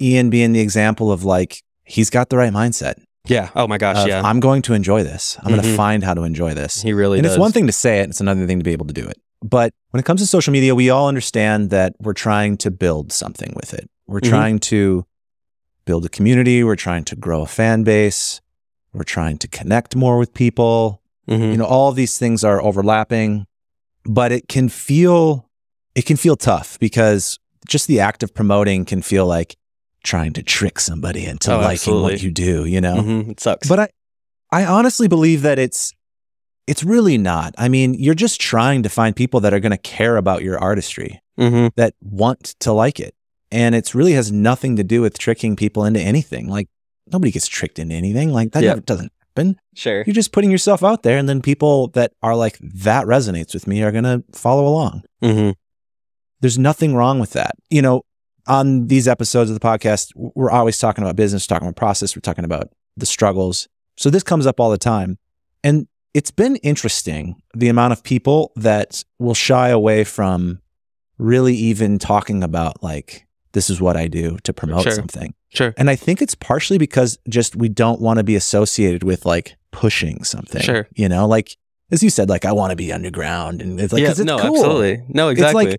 Ian being the example of like, he's got the right mindset. Yeah. Oh my gosh. of, yeah. I'm going to enjoy this. I'm going to find how to enjoy this. he really and does. it's one thing to say it, it's another thing to be able to do it. But when it comes to social media, we all understand that we're trying to build something with it. We're Mhm. trying to build a community, we're trying to grow a fan base, we're trying to connect more with people. Mhm. You know, all these things are overlapping, but it can feel it can feel tough because just the act of promoting can feel like trying to trick somebody into Oh, liking what you do, you know? Mhm. It sucks. But I, I honestly believe that it's, it's really not. I mean, you're just trying to find people that are going to care about your artistry, hmm that want to like it, and it's really has nothing to do with tricking people into anything. Like nobody gets tricked into anything. Like that never doesn't happen. Sure. You're just putting yourself out there, and then people that are like that resonates with me are going to follow along. hmm There's nothing wrong with that. You know, on these episodes of the podcast, we're always talking about business, talking about process, we're talking about the struggles. So this comes up all the time. And it's been interesting the amount of people that will shy away from really even talking about like this is what I do to promote Sure. something. Sure. And I think it's partially because just we don't want to be associated with like pushing something. Sure. You know, like as you said, like I want to be underground and it's like yeah. it's no. cool Absolutely. No. It's like- Exactly.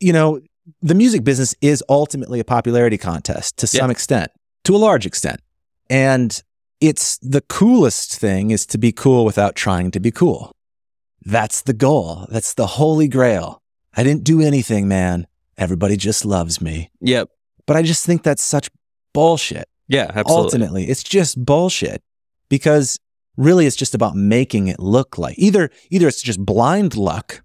you know, the music business is ultimately a popularity contest to some extent, to a large extent. And it's the coolest thing is to be cool without trying to be cool. That's the goal. That's the holy grail. I didn't do anything, man. Everybody just loves me. yep. But I just think that's such bullshit. Yeah. Absolutely. Ultimately, it's just bullshit because really it's just about making it look like either either it's just blind luck,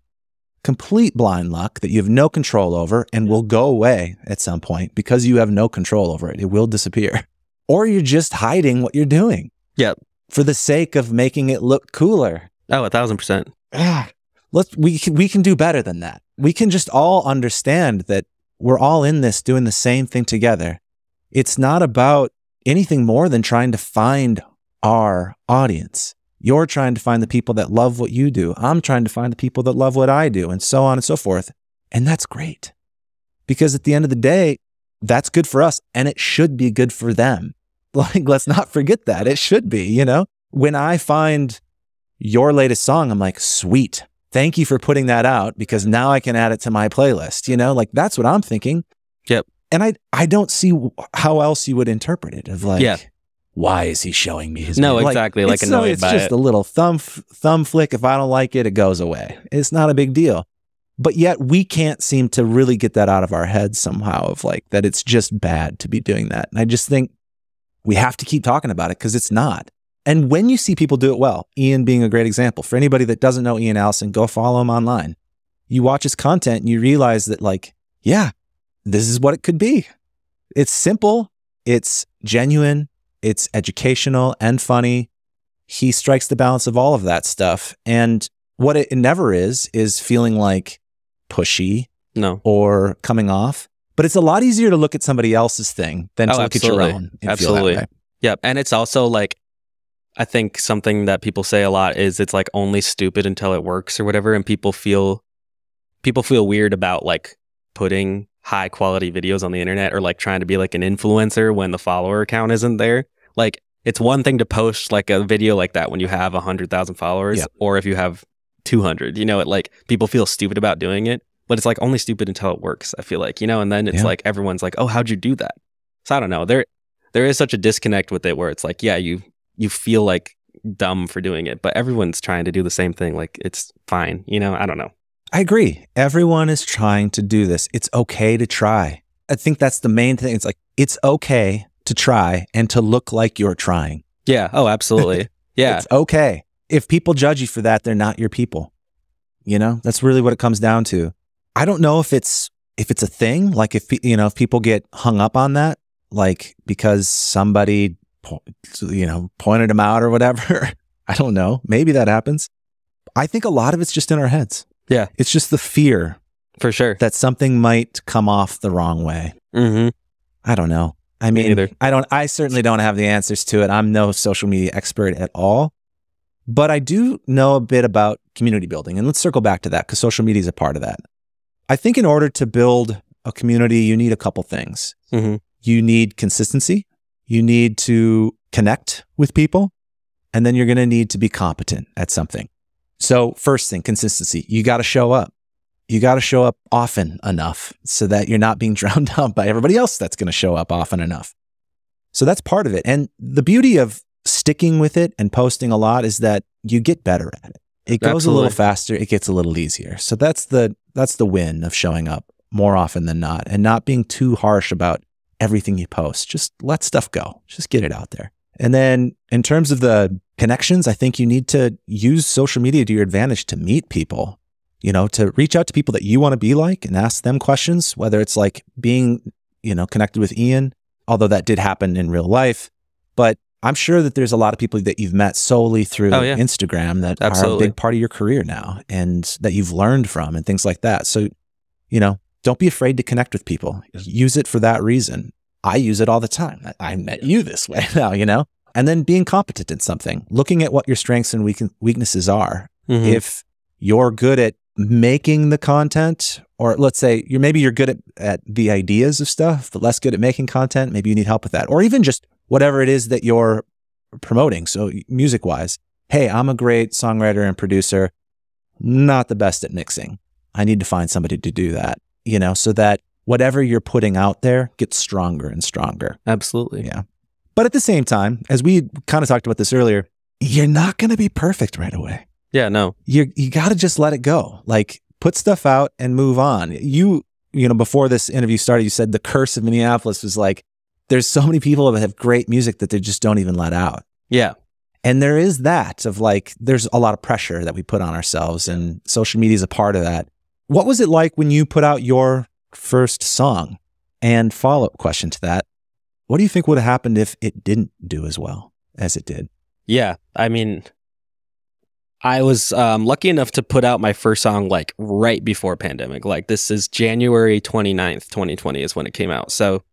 complete blind luck that you have no control over and will go away at some point because you have no control over it. It will disappear. Or you're just hiding what you're doing. Yep. For the sake of making it look cooler. Oh, a thousand percent. Ah, let's we can, we can do better than that. We can just all understand that we're all in this doing the same thing together. It's not about anything more than trying to find our audience. You're trying to find the people that love what you do. I'm trying to find the people that love what I do and so on and so forth. And that's great. Because at the end of the day, that's good for us and it should be good for them. Like let's not forget that. It should be, you know. When I find your latest song, I'm like, sweet. Thank you for putting that out because now I can add it to my playlist. You know, like that's what I'm thinking. Yep. And I I don't see how else you would interpret it. Of like, Yeah. Why is he showing me his? No, exactly, like it's so- annoyed it's by just it. a little thumb thumb flick. If I don't like it, it goes away. It's not a big deal. But yet we can't seem to really get that out of our heads somehow. Of like that, it's just bad to be doing that. And I just think we have to keep talking about it because it's not. And when you see people do it well, Ian being a great example. For anybody that doesn't know Ian Allison, go follow him online. You watch his content and you realize that, like, yeah, this is what it could be. It's simple, it's genuine, it's educational and funny. He strikes the balance of all of that stuff. And what it never is, is feeling like pushy No. or coming off. But it's a lot easier to look at somebody else's thing than to Oh, look at your own. and feel that Absolutely. Yep. And it's also like, I think something that people say a lot is it's like only stupid until it works or whatever. And people feel, people feel weird about like putting high quality videos on the internet or like trying to be like an influencer when the follower count isn't there. Like it's one thing to post like a video like that when you have a hundred thousand followers Yeah. or if you have 200, you know, it like people feel stupid about doing it, but it's like only stupid until it works. I feel like, you know, and then it's Yeah. like everyone's like, oh, how'd you do that? So I don't know. There, there is such a disconnect with it where it's like, yeah, you you feel like dumb for doing it, but everyone's trying to do the same thing. Like it's fine, you know. I don't know. I agree. Everyone is trying to do this. It's okay to try. I think that's the main thing. It's like, it's okay to try and to look like you're trying. Yeah. Oh, absolutely. Yeah. It's okay. If people judge you for that, they're not your people. You know, that's really what it comes down to. I don't know if it's if it's a thing, like if you know, if people get hung up on that, like because somebody po- you know, pointed them out or whatever. I don't know. Maybe that happens. I think a lot of it's just in our heads. Yeah. It's just the fear for sure. that something might come off the wrong way. Mm-hmm. I don't know. I Me mean, neither. I don't. I certainly don't have the answers to it. I'm no social media expert at all, but I do know a bit about community building, and let's circle back to that because social media is a part of that. I think in order to build a community, you need a couple things. hmm You need consistency. You need to connect with people, and then you're going to need to be competent at something. So, first thing, consistency. You got to show up. You got to show up often enough so that you're not being drowned out by everybody else that's going to show up often enough. So, that's part of it. And the beauty of sticking with it and posting a lot is that you get better at it. It goes a little faster, it gets a little easier. So, that's the that's the win of showing up more often than not and not being too harsh about everything you post. Just let stuff go. Just get it out there. And then in terms of the connections, I think you need to use social media to your advantage to meet people, you know, to reach out to people that you want to be like and ask them questions, whether it's like being, you know, connected with Ian, although that did happen in real life. But I'm sure that there's a lot of people that you've met solely through Oh, yeah. Instagram that are a big part of your career now and that you've learned from and things like that. So, you know, don't be afraid to connect with people. Use it for that reason. I use it all the time. I- met you this way now, you know? And then being competent in something, looking at what your strengths and weaknesses are. Mhm. If you're good at making the content, or let's say you're maybe you're good at, at the ideas of stuff, but less good at making content, maybe you need help with that. Or even just whatever it is that you're promoting. So music wise, hey, I'm a great songwriter and producer, not the best at mixing. I need to find somebody to do that, you know, so that whatever you're putting out there gets stronger and stronger. Absolutely. Yeah. But at the same time, as we kind of talked about this earlier, you're not going to be perfect right away. Yeah. No. You you got to just let it go. Like put stuff out and move on. You you know before this interview started, you said the curse of Minneapolis was like there's so many people that have great music that they just don't even let out. Yeah. And there is that of like, there's a lot of pressure that we put on ourselves, and social media is a part of that. What was it like when you put out your first song? And follow up question to that What do you think would have happened if it didn't do as well as it did? Yeah. I mean, I was um, lucky enough to put out my first song like right before pandemic. Like this is January 29th, 2020 is when it came out. So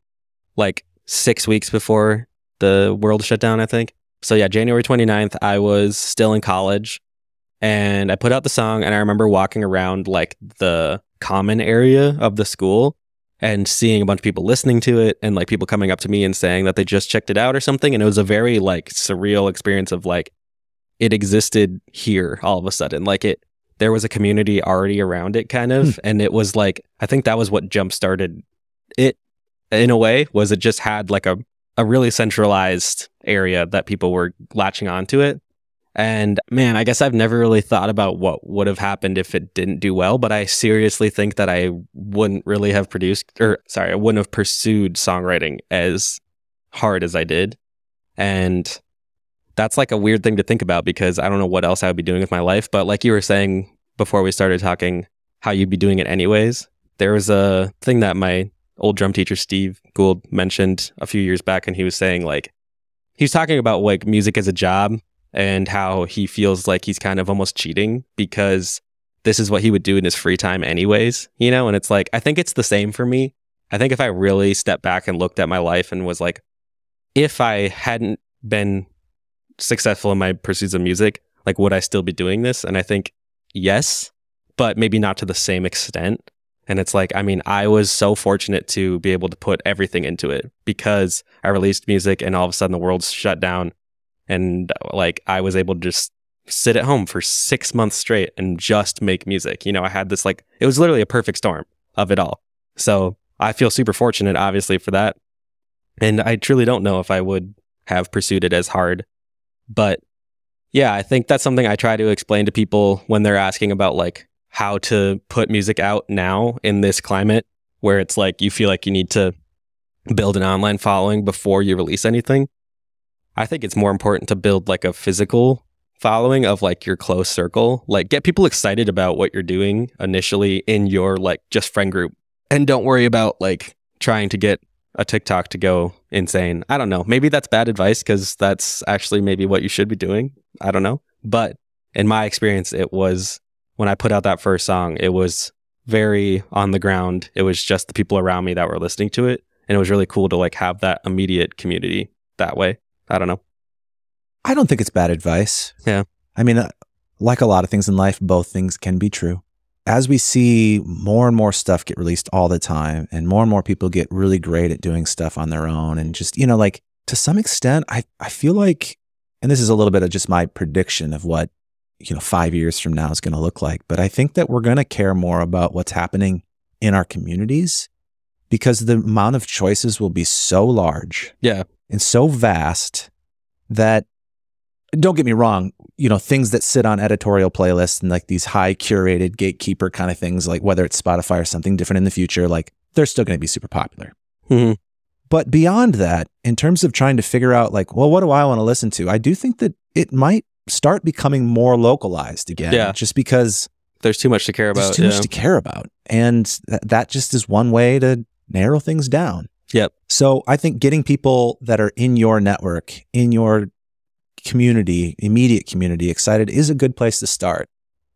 like six weeks before the world shut down, I think. So yeah, January 29th, I was still in college and I put out the song and I remember walking around like the common area of the school and seeing a bunch of people listening to it and like people coming up to me and saying that they just checked it out or something. And it was a very like surreal experience of like it existed here all of a sudden. Like it, there was a community already around it kind of. Hmm. And it was like, I think that was what jump started it in a way was it just had like a, a really centralized area that people were latching onto it. And man, I guess I've never really thought about what would have happened if it didn't do well, but I seriously think that I wouldn't really have produced, or sorry, I wouldn't have pursued songwriting as hard as I did. And that's like a weird thing to think about because I don't know what else I would be doing with my life. But like you were saying before we started talking, how you'd be doing it anyways. There was a thing that my old drum teacher, Steve Goold, mentioned a few years back, and he was saying, like, he was talking about like music as a job and how he feels like he's kind of almost cheating because this is what he would do in his free time anyways, you know? And it's like, I think it's the same for me. I think if I really stepped back and looked at my life and was like, if I hadn't been successful in my pursuits of music, like, would I still be doing this? And I think yes, but maybe not to the same extent. And it's like, I mean, I was so fortunate to be able to put everything into it because I released music and all of a sudden the world's shut down. And like, I was able to just sit at home for six months straight and just make music. You know, I had this like, it was literally a perfect storm of it all. So I feel super fortunate, obviously, for that. And I truly don't know if I would have pursued it as hard. But yeah, I think that's something I try to explain to people when they're asking about like how to put music out now in this climate where it's like you feel like you need to build an online following before you release anything. I think it's more important to build like a physical following of like your close circle. Like get people excited about what you're doing initially in your like just friend group. And don't worry about like trying to get a TikTok to go insane. I don't know. Maybe that's bad advice because that's actually maybe what you should be doing. I don't know. But in my experience, it was when I put out that first song, it was very on the ground. It was just the people around me that were listening to it. And it was really cool to like have that immediate community that way. I don't know. I don't think it's bad advice. Yeah. I mean, uh, like a lot of things in life, both things can be true. As we see more and more stuff get released all the time, and more and more people get really great at doing stuff on their own, and just, you know, like to some extent, I, I feel like, and this is a little bit of just my prediction of what, you know, five years from now is going to look like, but I think that we're going to care more about what's happening in our communities because the amount of choices will be so large Yeah. and so vast that don't get me wrong, you know, things that sit on editorial playlists and like these high curated gatekeeper kind of things, like whether it's Spotify or something different in the future, like they're still going to be super popular. Mhm. But beyond that, in terms of trying to figure out like, well, what do I want to listen to? I do think that it might start becoming more localized again. Yeah. Just because There's too much to care about there's too yeah. much to care about. And th- that just is one way to narrow things down. Yep. So I think getting people that are in your network, in your community, immediate community excited is a good place to start.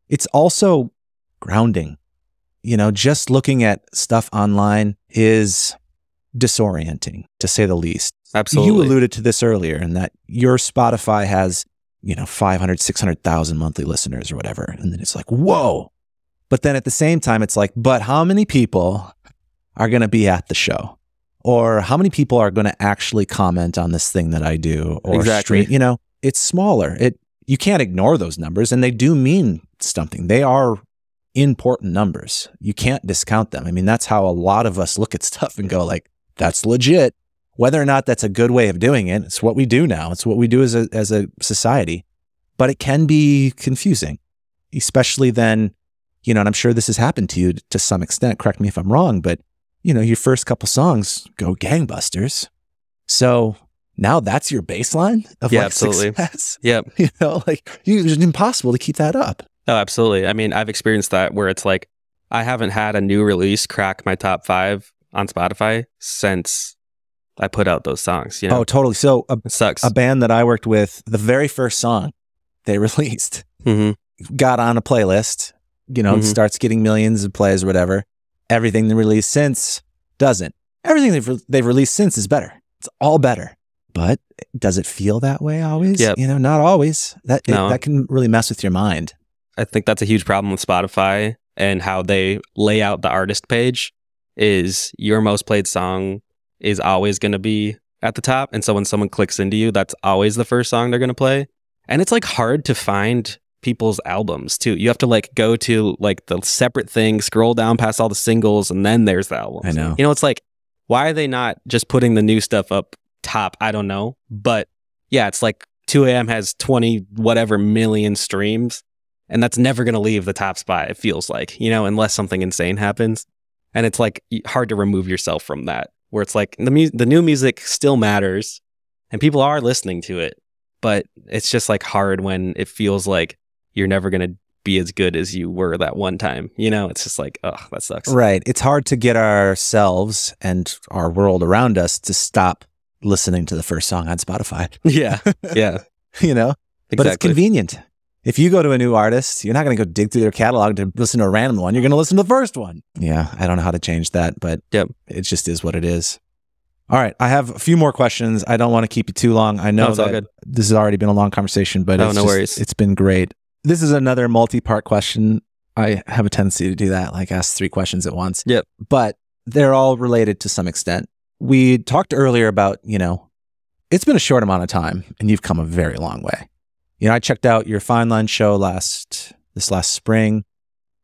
It's also grounding. You know, just looking at stuff online is disorienting to say the least. Absolutely. You alluded to this earlier and that your Spotify has, you know, 500, 600,000 monthly listeners or whatever. And then it's like, whoa. But then at the same time, it's like, but how many people are going to be at the show? Or how many people are going to actually comment on this thing that I do or Exactly. stream? You know, it's smaller. It you can't ignore those numbers and they do mean something. They are important numbers. You can't discount them. I mean, that's how a lot of us look at stuff and go like, that's legit. Whether or not that's a good way of doing it, it's what we do now. It's what we do as a as a society. But it can be confusing, especially then, you know, and I'm sure this has happened to you to some extent. Correct me if I'm wrong, but you know, your first couple songs go gangbusters. So now that's your baseline of Yeah, like absolutely. success. Yep. You know, like you, it's impossible to keep that up. Oh, absolutely. I mean, I've experienced that where it's like I haven't had a new release crack my top five on Spotify since I put out those songs. You know, Oh, totally. So a, it sucks. a band that I worked with, the very first song they released hmm got on a playlist, you know, Mhm. starts getting millions of plays or whatever. Everything they released since doesn't. Everything they've, re- they've released since is better. It's all better. But does it feel that way always? Yep. You know, not always. That it- that can really mess with your mind. I think that's a huge problem with Spotify and how they lay out the artist page is your most played song is always going to be at the top and so when someone clicks into you that's always the first song they're going to play and it's like hard to find people's albums too you have to like go to like the separate thing scroll down past all the singles and then there's the album I know. you know it's like why are they not just putting the new stuff up top i don't know but yeah it's like 2am has 20 whatever million streams and that's never going to leave the top spot it feels like you know unless something insane happens. And it's like hard to remove yourself from that where it's like the mu- the new music still matters and people are listening to it but it's just like hard when it feels like you're never going to be as good as you were that one time you know? It's just like oh that sucks. Right. It's hard to get ourselves and our world around us to stop listening to the first song on Spotify, yeah yeah you know? But it's convenient. If you go to a new artist, you're not going to go dig through their catalog to listen to a random one. You're going to listen to the first one. Yeah, I don't know how to change that, but Yep. it just is what it is. All right, I have a few more questions. I don't want to keep you too long. I know No, that this has already been a long conversation, but Oh, it's no just- worries. It's been great. This is another multi-part question. I have a tendency to do that, like ask three questions at once. Yep. But they're all related to some extent. We talked earlier about, you know, it's been a short amount of time and you've come a very long way. You know, I checked out your Fine Line show last this last spring.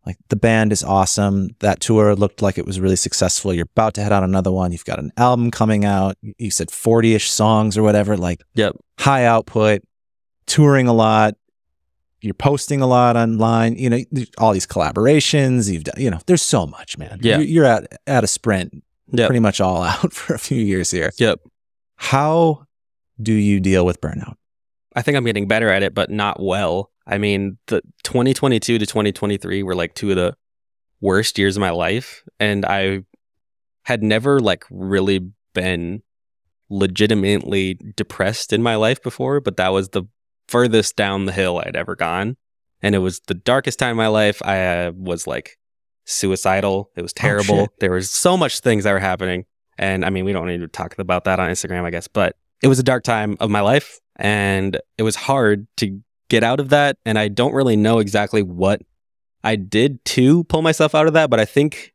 Like the band is awesome. That tour looked like it was really successful. You're about to head on another one. You've got an album coming out. You said 40-ish songs or whatever, like Yep. high output, touring a lot. You're posting a lot online. You know, all these collaborations. You've done, you know, there's so much, man. Yeah. You're, you're at at a sprint, Yep. pretty much all out for a few years here. Yep. How do you deal with burnout? I think I'm getting better at it, but not well. I mean, the 2022 to 2023 were like two of the worst years of my life, and I had never like really been legitimately depressed in my life before, but that was the furthest down the hill I'd ever gone, and it was the darkest time of my life. I uh, was like suicidal. It was oh, terrible. shit. there was so much things that were happening, And I mean, we don't need to talk about that on Instagram, I guess, but it was a dark time of my life and it was hard to get out of that. And I don't really know exactly what I did to pull myself out of that, but I think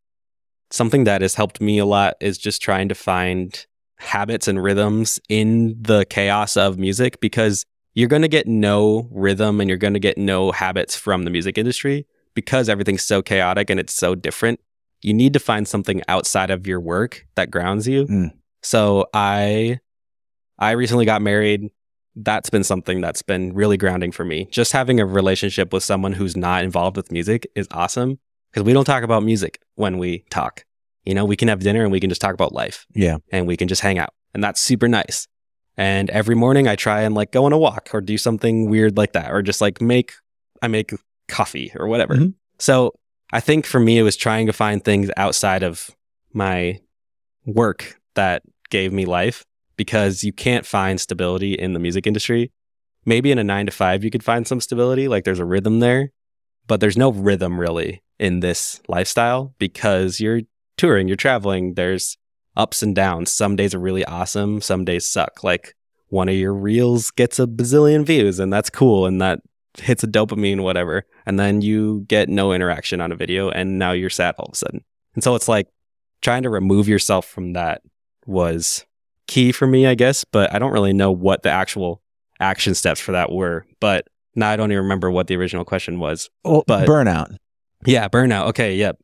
something that has helped me a lot is just trying to find habits and rhythms in the chaos of music because you're going to get no rhythm and you're going to get no habits from the music industry because everything's so chaotic and it's so different. You need to find something outside of your work that grounds you. Mm. So I I recently got married. That's been something that's been really grounding for me. Just having a relationship with someone who's not involved with music is awesome because we don't talk about music when we talk. You know, we can have dinner and we can just talk about life Yeah. and we can just hang out. And that's super nice. And every morning I try and like go on a walk or do something weird like that or just like make I make coffee or whatever. Mhm. So I think for me it was trying to find things outside of my work that gave me life because you can't find stability in the music industry. Maybe in a 9 to 5 you could find some stability like there's a rhythm there, but there's no rhythm really in this lifestyle because you're touring, you're traveling, there's ups and downs. Some days are really awesome, some days suck. Like one of your reels gets a bazillion views and that's cool and that hits a dopamine, whatever. And then you get no interaction on a video and now you're sad all of a sudden. And so it's like trying to remove yourself from that was key for me, I guess, but I don't really know what the actual action steps for that were. But now I don't even remember what the original question was. Well, But- burnout. Yeah, burnout. Okay, yep.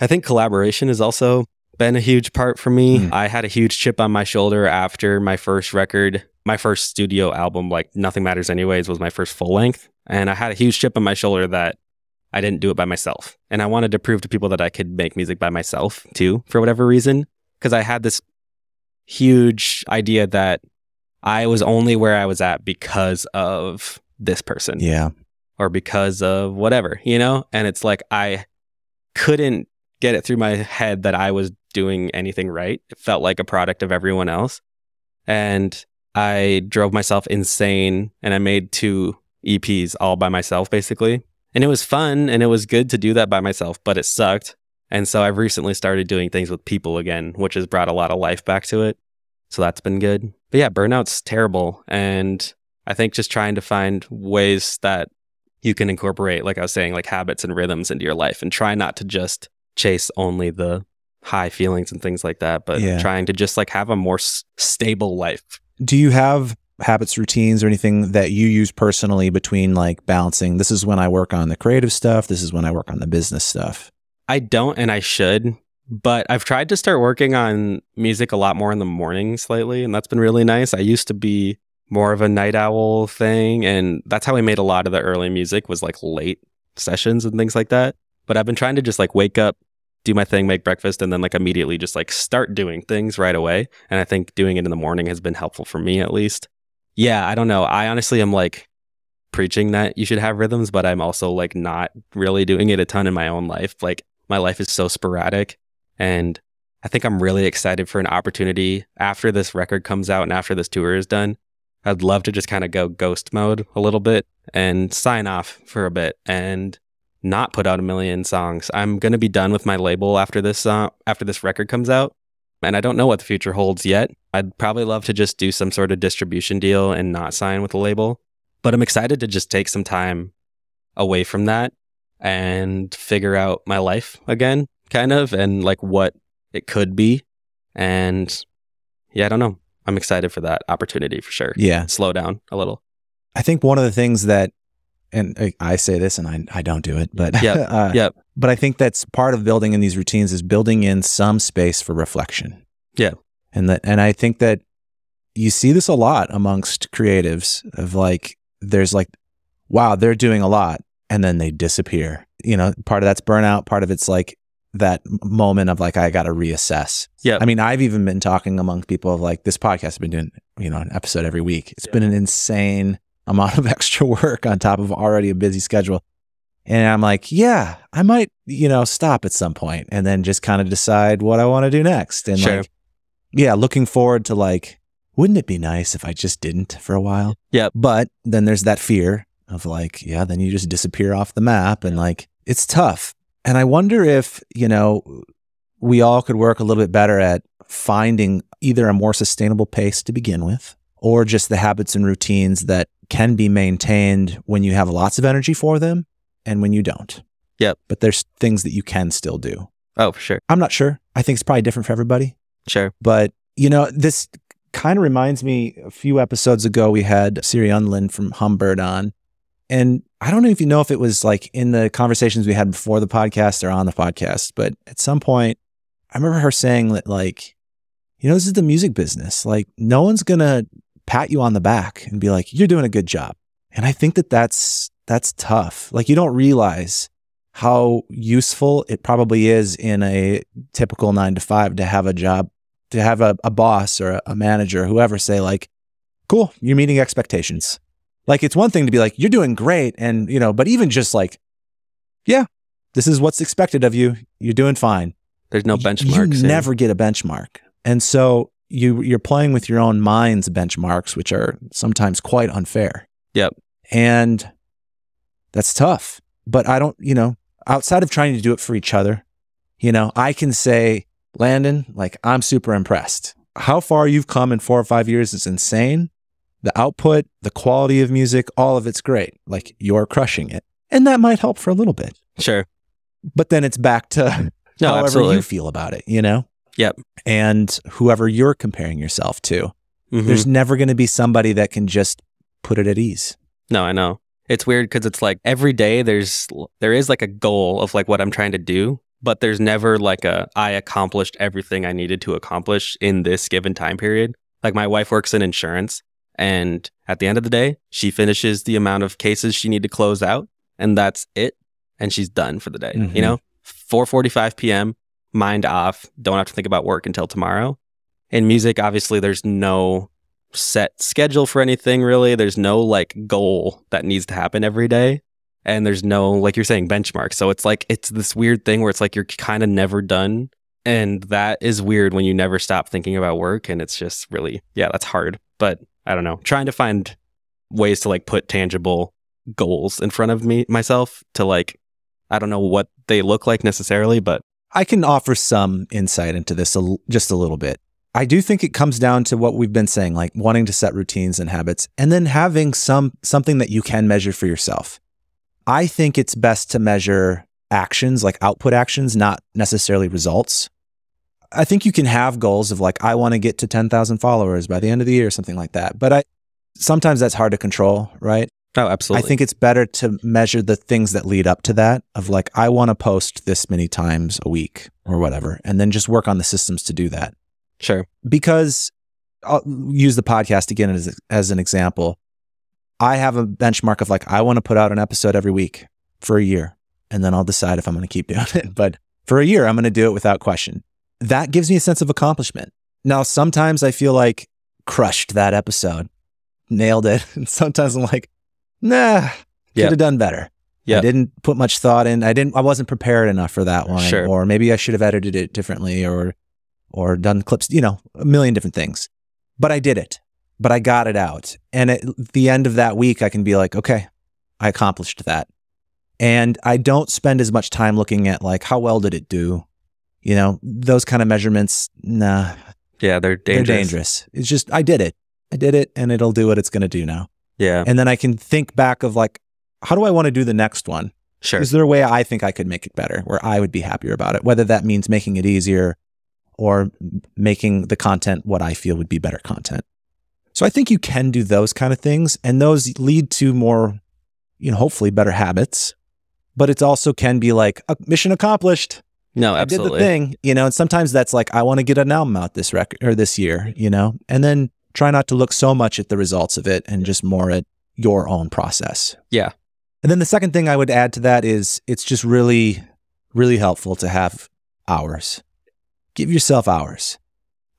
I think collaboration has also been a huge part for me. Mm. I had a huge chip on my shoulder after my first record, my first studio album, like Nothing Matters Anyways, was my first full length. And I had a huge chip on my shoulder that I didn't do it by myself. And I wanted to prove to people that I could make music by myself too, for whatever reason. Because I had this huge idea that I was only where I was at because of this person Yeah. or because of whatever, you know? And it's like I couldn't get it through my head that I was doing anything right. It felt like a product of everyone else. And I drove myself insane and I made two EPs all by myself basically. And it was fun and it was good to do that by myself, but it sucked. And so I've recently started doing things with people again, which has brought a lot of life back to it. So that's been good. But yeah, burnout's terrible. And I think just trying to find ways that you can incorporate, like I was saying, like habits and rhythms into your life and try not to just chase only the high feelings and things like that, but Yeah. trying to just like have a more s- stable life. Do you have habits, routines, or anything that you use personally between like balancing? This is when I work on the creative stuff. This is when I work on the business stuff. I don't and I should, but I've tried to start working on music a lot more in the mornings lately, and that's been really nice. I used to be more of a night owl thing, and that's how I made a lot of the early music was like late sessions and things like that. But I've been trying to just like wake up, do my thing, make breakfast, and then like immediately just like start doing things right away. And I think doing it in the morning has been helpful for me at least. Yeah, I don't know. I honestly am like preaching that you should have rhythms, but I'm also like not really doing it a ton in my own life. Like my life is so sporadic and I think I'm really excited for an opportunity after this record comes out and after this tour is done. I'd love to just kind of go ghost mode a little bit and sign off for a bit and not put out a million songs. I'm going to be done with my label after this uh, after this record comes out. And I don't know what the future holds yet. I'd probably love to just do some sort of distribution deal and not sign with a label. But I'm excited to just take some time away from that and figure out my life again, kind of, and like what it could be. And yeah, I don't know. I'm excited for that opportunity for sure. Yeah. Slow down a little. I think one of the things that, and I- I say this and I, I don't do it, but Yep. uh, Yep. but I think that's part of building in these routines is building in some space for reflection. Yeah. And that, and I think that you see this a lot amongst creatives of like, there's like, wow, they're doing a lot and then they disappear. You know, part of that's burnout. Part of it's like that moment of like, I got to reassess. Yeah. I mean, I've even been talking among people of like, this podcast has been doing, you know, an episode every week. It's Yeah. been an insane amount of extra work on top of already a busy schedule. And I'm like, yeah, I might, you know, stop at some point and then just kind of decide what I want to do next. And Sure. like, yeah, looking forward to like, wouldn't it be nice if I just didn't for a while? Yeah. But then there's that fear of like, yeah, then you just disappear off the map and like, it's tough. And I wonder if, you know, we all could work a little bit better at finding either a more sustainable pace to begin with or just the habits and routines that can be maintained when you have lots of energy for them and when you don't. Yep. But there's things that you can still do. Oh, for sure. I'm not sure. I think it's probably different for everybody. Sure. But, you know, this kind of reminds me a few episodes ago, we had Siri Undlin from Humbird on. And I don't know if you know if it was like in the conversations we had before the podcast or on the podcast, but at some point, I remember her saying that, like, you know, this is the music business. Like, no one's going to pat you on the back and be like, you're doing a good job. And I think that that's, that's tough. Like, you don't realize how useful it probably is in a typical nine to five to have a job, to have a, a boss or a manager, whoever say, like, cool, you're meeting expectations. Like, it's one thing to be like, you're doing great. And, you know, but even just like, yeah, this is what's expected of you. You're doing fine. There's no benchmarks. You and- never get a benchmark. And so you you're playing with your own mind's benchmarks, which are sometimes quite unfair. Yep. And that's tough. But I don't, you know, outside of trying to do it for each other, you know, I can say, Landon, like I'm super impressed. How far you've come in four or five years is insane. The output, the quality of music, all of it's great. Like you're crushing it. And that might help for a little bit. Sure. But then it's back to No, however absolutely. you feel about it, you know? Yep. And whoever you're comparing yourself to, Mhm. there's never going to be somebody that can just put it at ease. No, I know. It's weird because it's like every day there's there is like a goal of like what I'm trying to do, but there's never like a I accomplished everything I needed to accomplish in this given time period. Like my wife works in insurance and at the end of the day, she finishes the amount of cases she need to close out and that's it and she's done for the day. Mhm. You know? 4:45 p.m. mind off, don't have to think about work until tomorrow. In music, obviously there's no set schedule for anything really. There's no like goal that needs to happen every day. And there's no, like you're saying, benchmark. So it's like, it's this weird thing where it's like you're kind of never done. And that is weird when you never stop thinking about work. And it's just really, yeah, that's hard. But I don't know, trying to find ways to like put tangible goals in front of me, myself to like, I don't know what they look like necessarily, but I can offer some insight into this just a little bit. I do think it comes down to what we've been saying, like wanting to set routines and habits, and then having some something that you can measure for yourself. I think it's best to measure actions, like output actions, not necessarily results. I think you can have goals of like I want to get to 10,000 followers by the end of the year or something like that. But I sometimes that's hard to control, right? oh, absolutely. I think it's better to measure the things that lead up to that of like, I want to post this many times a week or whatever, and then just work on the systems to do that. sure. Because I'll use the podcast again as, as an example. I have a benchmark of like, I want to put out an episode every week for a year, and then I'll decide if I'm going to keep doing it. But for a year, I'm going to do it without question. That gives me a sense of accomplishment. Now, sometimes I feel like crushed that episode, nailed it. And sometimes I'm like, nah, could Yep. have done better. I didn't put much thought in. I didn't. I wasn't prepared enough for that one. Sure. Or maybe I should have edited it differently, or or done clips. You know, a million different things. But I did it. But I got it out. And at the end of that week, I can be like, okay, I accomplished that. And I don't spend as much time looking at like how well did it do. You know, those kind of measurements. Nah, Yeah, they're dangerous. they're dangerous. It's just I did it. I did it, and it'll do what it's going to do now. Yeah, And then I can think back of like, how do I want to do the next one? sure. Is there a way I think I could make it better where I would be happier about it? Whether that means making it easier or making the content what I feel would be better content. So I think you can do those kind of things and those lead to more, you know, hopefully better habits. But it also can be like a mission accomplished. No, absolutely. I did the thing, you know, and sometimes that's like, I want to get an album out this record or this year, you know, and then try not to look so much at the results of it and just more at your own process. Yeah. And then the second thing I would add to that is it's just really, really helpful to have hours. Give yourself hours.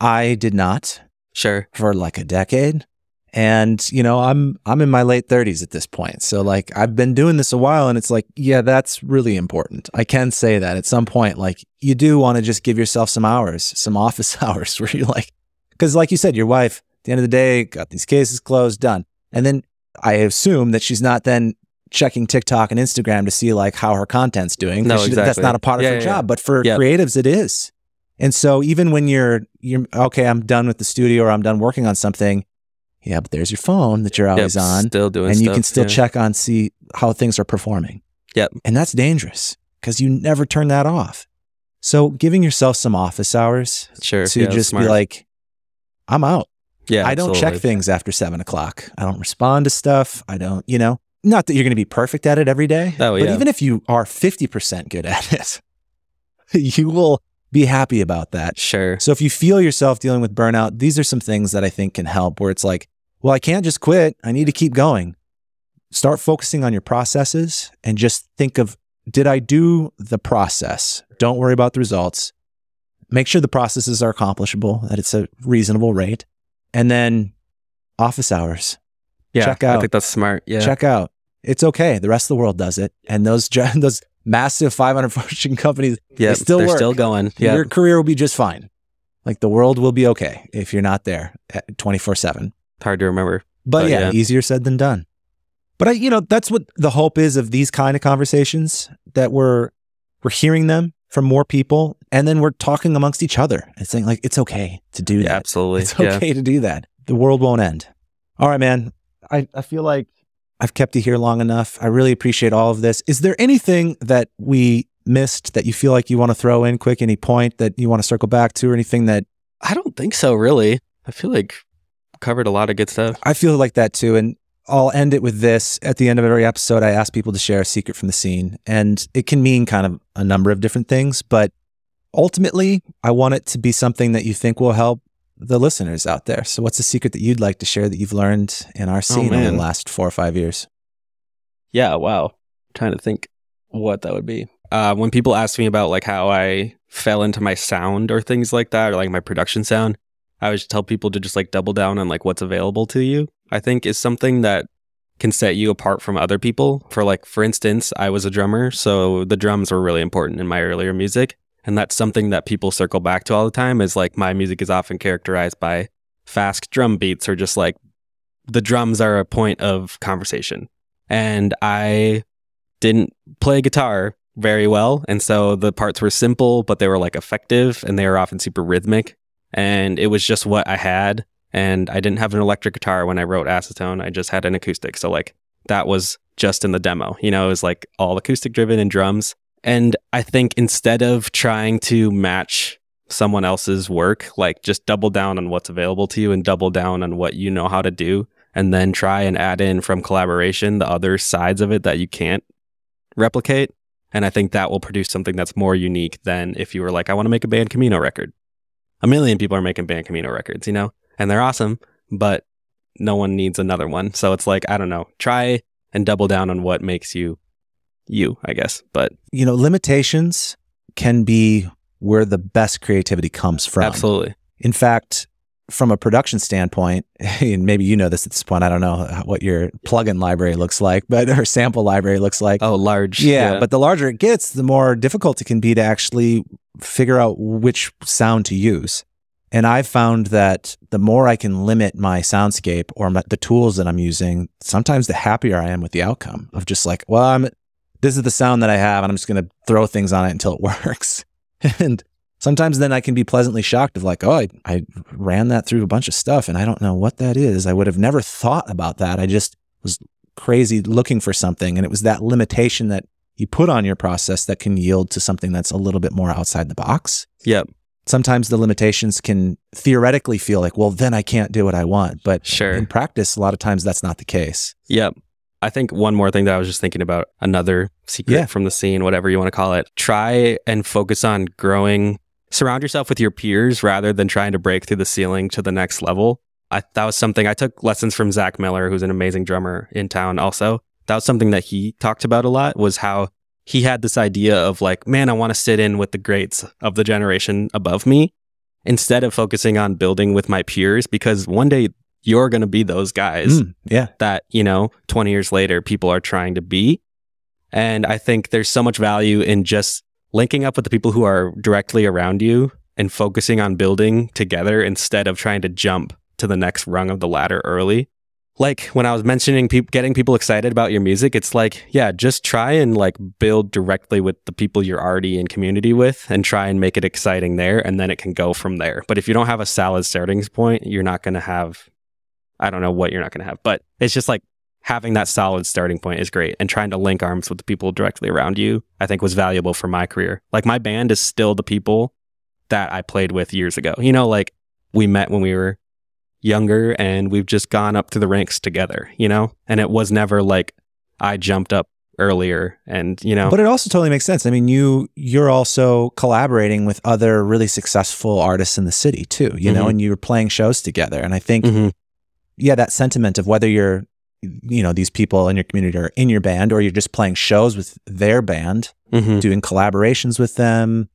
I did not Sure. for like a decade. And you know, I'm I'm in my late 30s at this point. So like I've been doing this a while and it's like, yeah, that's really important. I can say that at some point like you do want to just give yourself some hours, some office hours where you're like cuz like you said your wife at the end of the day got these cases closed, done. And then I assume that she's not then checking TikTok and Instagram to see like how her content's doing. No, she- That's not a part of Yeah, her yeah, job, yeah. but for creatives it is. And so even when you're you're okay, I'm done with the studio or I'm done working on something, yeah, but there's your phone that you're always Yep, on Still doing and you can still yeah. check on see how things are performing. Yep. And that's dangerous because you never turn that off. So giving yourself some office hours Sure. to yeah, just be like, I'm out. yeah, I don't check things after seven o'clock. I don't respond to stuff. I don't, you know, not that you're going to be perfect at it every day. Oh, but yeah. even if you are 50% good at it, you will be happy about that. Sure. So if you feel yourself dealing with burnout, these are some things that I think can help where it's like, well, I can't just quit. I need to keep going. Start focusing on your processes and just think of, did I do the process? Don't worry about the results. Make sure the processes are accomplishable, that it's a reasonable rate. And then office hours. Yeah. Check out. I think that's smart. Yeah. Check out. It's okay. The rest of the world does it. And those, those massive 500 Fortune companies, Yeah. they still They're work. still going. Yeah. your career will be just fine. Like the world will be okay if you're not there 24 7. Hard to remember. But But yeah, yeah. easier said than done. But I, you know, that's what the hope is of these kind of conversations that we're, we're hearing them from more people and then we're talking amongst each other and saying like, it's okay to do Yeah, that. absolutely. It's Yeah. okay to do that. The world won't end. All right, man. I, I feel like I've kept you here long enough. I really appreciate all of this. Is there anything that we missed that you feel like you want to throw in quick? Any point that you want to circle back to or anything that I don't think so, really. I feel like covered a lot of good stuff. I feel like that too. And I'll end it with this. At the end of every episode, I ask people to share a secret from the scene. And it can mean kind of a number of different things, but ultimately, I want it to be something that you think will help the listeners out there. So, what's a secret that you'd like to share that you've learned in our scene in the last four or five years? Yeah, wow. trying to think what that would be. Uh, when people ask me about like how I fell into my sound or things like that, or like my production sound, I always tell people to just like double down on like what's available to you. I think is something that can set you apart from other people. For like, for instance, I was a drummer, so the drums were really important in my earlier music. And that's something that people circle back to all the time is like my music is often characterized by fast drum beats or just like the drums are a point of conversation. And I didn't play guitar very well. And so the parts were simple, but they were like effective and they were often super rhythmic. And it was just what I had. And I didn't have an electric guitar when I wrote Acetone. I just had an acoustic. So, like, that was just in the demo. You know, it was like all acoustic driven and drums. And I think instead of trying to match someone else's work, like just double down on what's available to you and double down on what you know how to do. And then try and add in from collaboration the other sides of it that you can't replicate. And I think that will produce something that's more unique than if you were like, I want to make a Band Camino record. A million people are making Band Camino records, you know, and they're awesome, but no one needs another one. So it's like, I don't know, try and double down on what makes you you, I guess. But You know, limitations can be where the best creativity comes from. absolutely. In fact, from a production standpoint, and maybe you know this at this point, I don't know what your plugin library looks like, but or sample library looks like. Oh, large. yeah, but the larger it gets, the more difficult it can be to actually figure out which sound to use. And I've found that the more I can limit my soundscape or my, the tools that I'm using, sometimes the happier I am with the outcome of just like, well, I'm this is the sound that I have, and I'm just going to throw things on it until it works. and sometimes then I can be pleasantly shocked of like, oh, I, I ran that through a bunch of stuff, and I don't know what that is. I would have never thought about that. I just was crazy looking for something, and it was that limitation that you put on your process that can yield to something that's a little bit more outside the box. Yep. Sometimes the limitations can theoretically feel like, well, then I can't do what I want. But Sure. in practice, a lot of times that's not the case. Yep. I think one more thing that I was just thinking about another secret Yeah. from the scene, whatever you want to call it. Try and focus on growing. Surround yourself with your peers rather than trying to break through the ceiling to the next level. I, that was something I took lessons from Zach Miller, who's an amazing drummer in town. Also, that was something that he talked about a lot. Was how he had this idea of like, man, I want to sit in with the greats of the generation above me instead of focusing on building with my peers because one day you're going to be those guys Mm, yeah. that, you know, 20 years later, people are trying to be. And I think there's so much value in just linking up with the people who are directly around you and focusing on building together instead of trying to jump to the next rung of the ladder early. like when I was mentioning peop getting people excited about your music, it's like, yeah, just try and like build directly with the people you're already in community with and try and make it exciting there. And then it can go from there. But if you don't have a solid starting point, you're not going to have, I don't know what you're not going to have, but it's just like having that solid starting point is great. And trying to link arms with the people directly around you, I think was valuable for my career. Like my band is still the people that I played with years ago. You know, like we met when we were younger and we've just gone up through the ranks together, you know? And it was never like I jumped up earlier and, you know. But it also totally makes sense. I mean, you you're also collaborating with other really successful artists in the city too, you know, Mhm. and you're playing shows together. And I think Mhm. Yeah, that sentiment of whether you're you know, these people in your community are in your band or you're just playing shows with their band, Mhm. doing collaborations with them,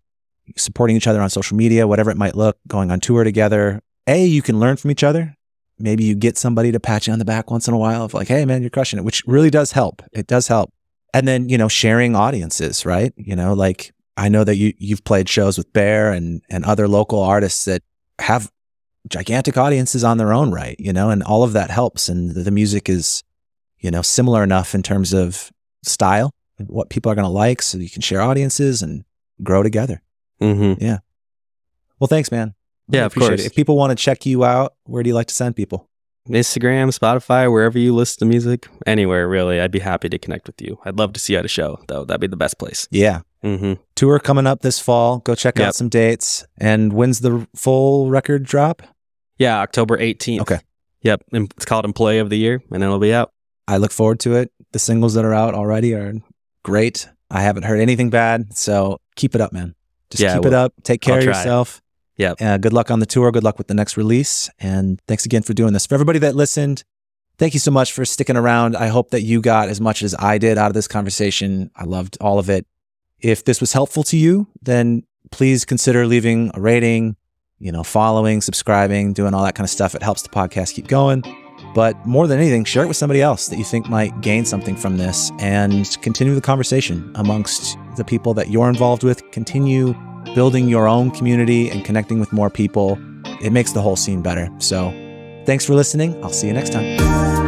supporting each other on social media, whatever it might look, going on tour together. A, you can learn from each other. Maybe you get somebody to pat you on the back once in a while of like, hey man, you're crushing it, which really does help. It does help. And then, you know, sharing audiences, right? You know, like I know that you you've played shows with Bear and and other local artists that have gigantic audiences on their own right, you know, and all of that helps. And the, the music is, you know, similar enough in terms of style and what people are going to like so you can share audiences and grow together. Mhm. Yeah. Well, thanks, man. Yeah, of course. It. If people want to check you out, where do you like to send people? Instagram, Spotify, wherever you listen to music, anywhere really, I'd be happy to connect with you. I'd love to see you at a show, though. That'd be the best place. Yeah. Hmm Tour coming up this fall. Go check out some dates. And when's the full record drop? Yeah, October 18th. Okay. Yep. It's called Employee of the Year, and it'll be out. I look forward to it. The singles that are out already are great. I haven't heard anything bad. So keep it up, man. Just Yeah, keep it up. Take care I'll of yourself. Yep. Uh, good luck on the tour. Good luck with the next release. And thanks again for doing this. For everybody that listened, thank you so much for sticking around. I hope that you got as much as I did out of this conversation. I loved all of it. If this was helpful to you, then please consider leaving a rating, you know, following, subscribing, doing all that kind of stuff. It helps the podcast keep going. But more than anything, share it with somebody else that you think might gain something from this and continue the conversation amongst the people that you're involved with. Continue building your own community and connecting with more people. It makes the whole scene better. So thanks for listening. I'll see you next time.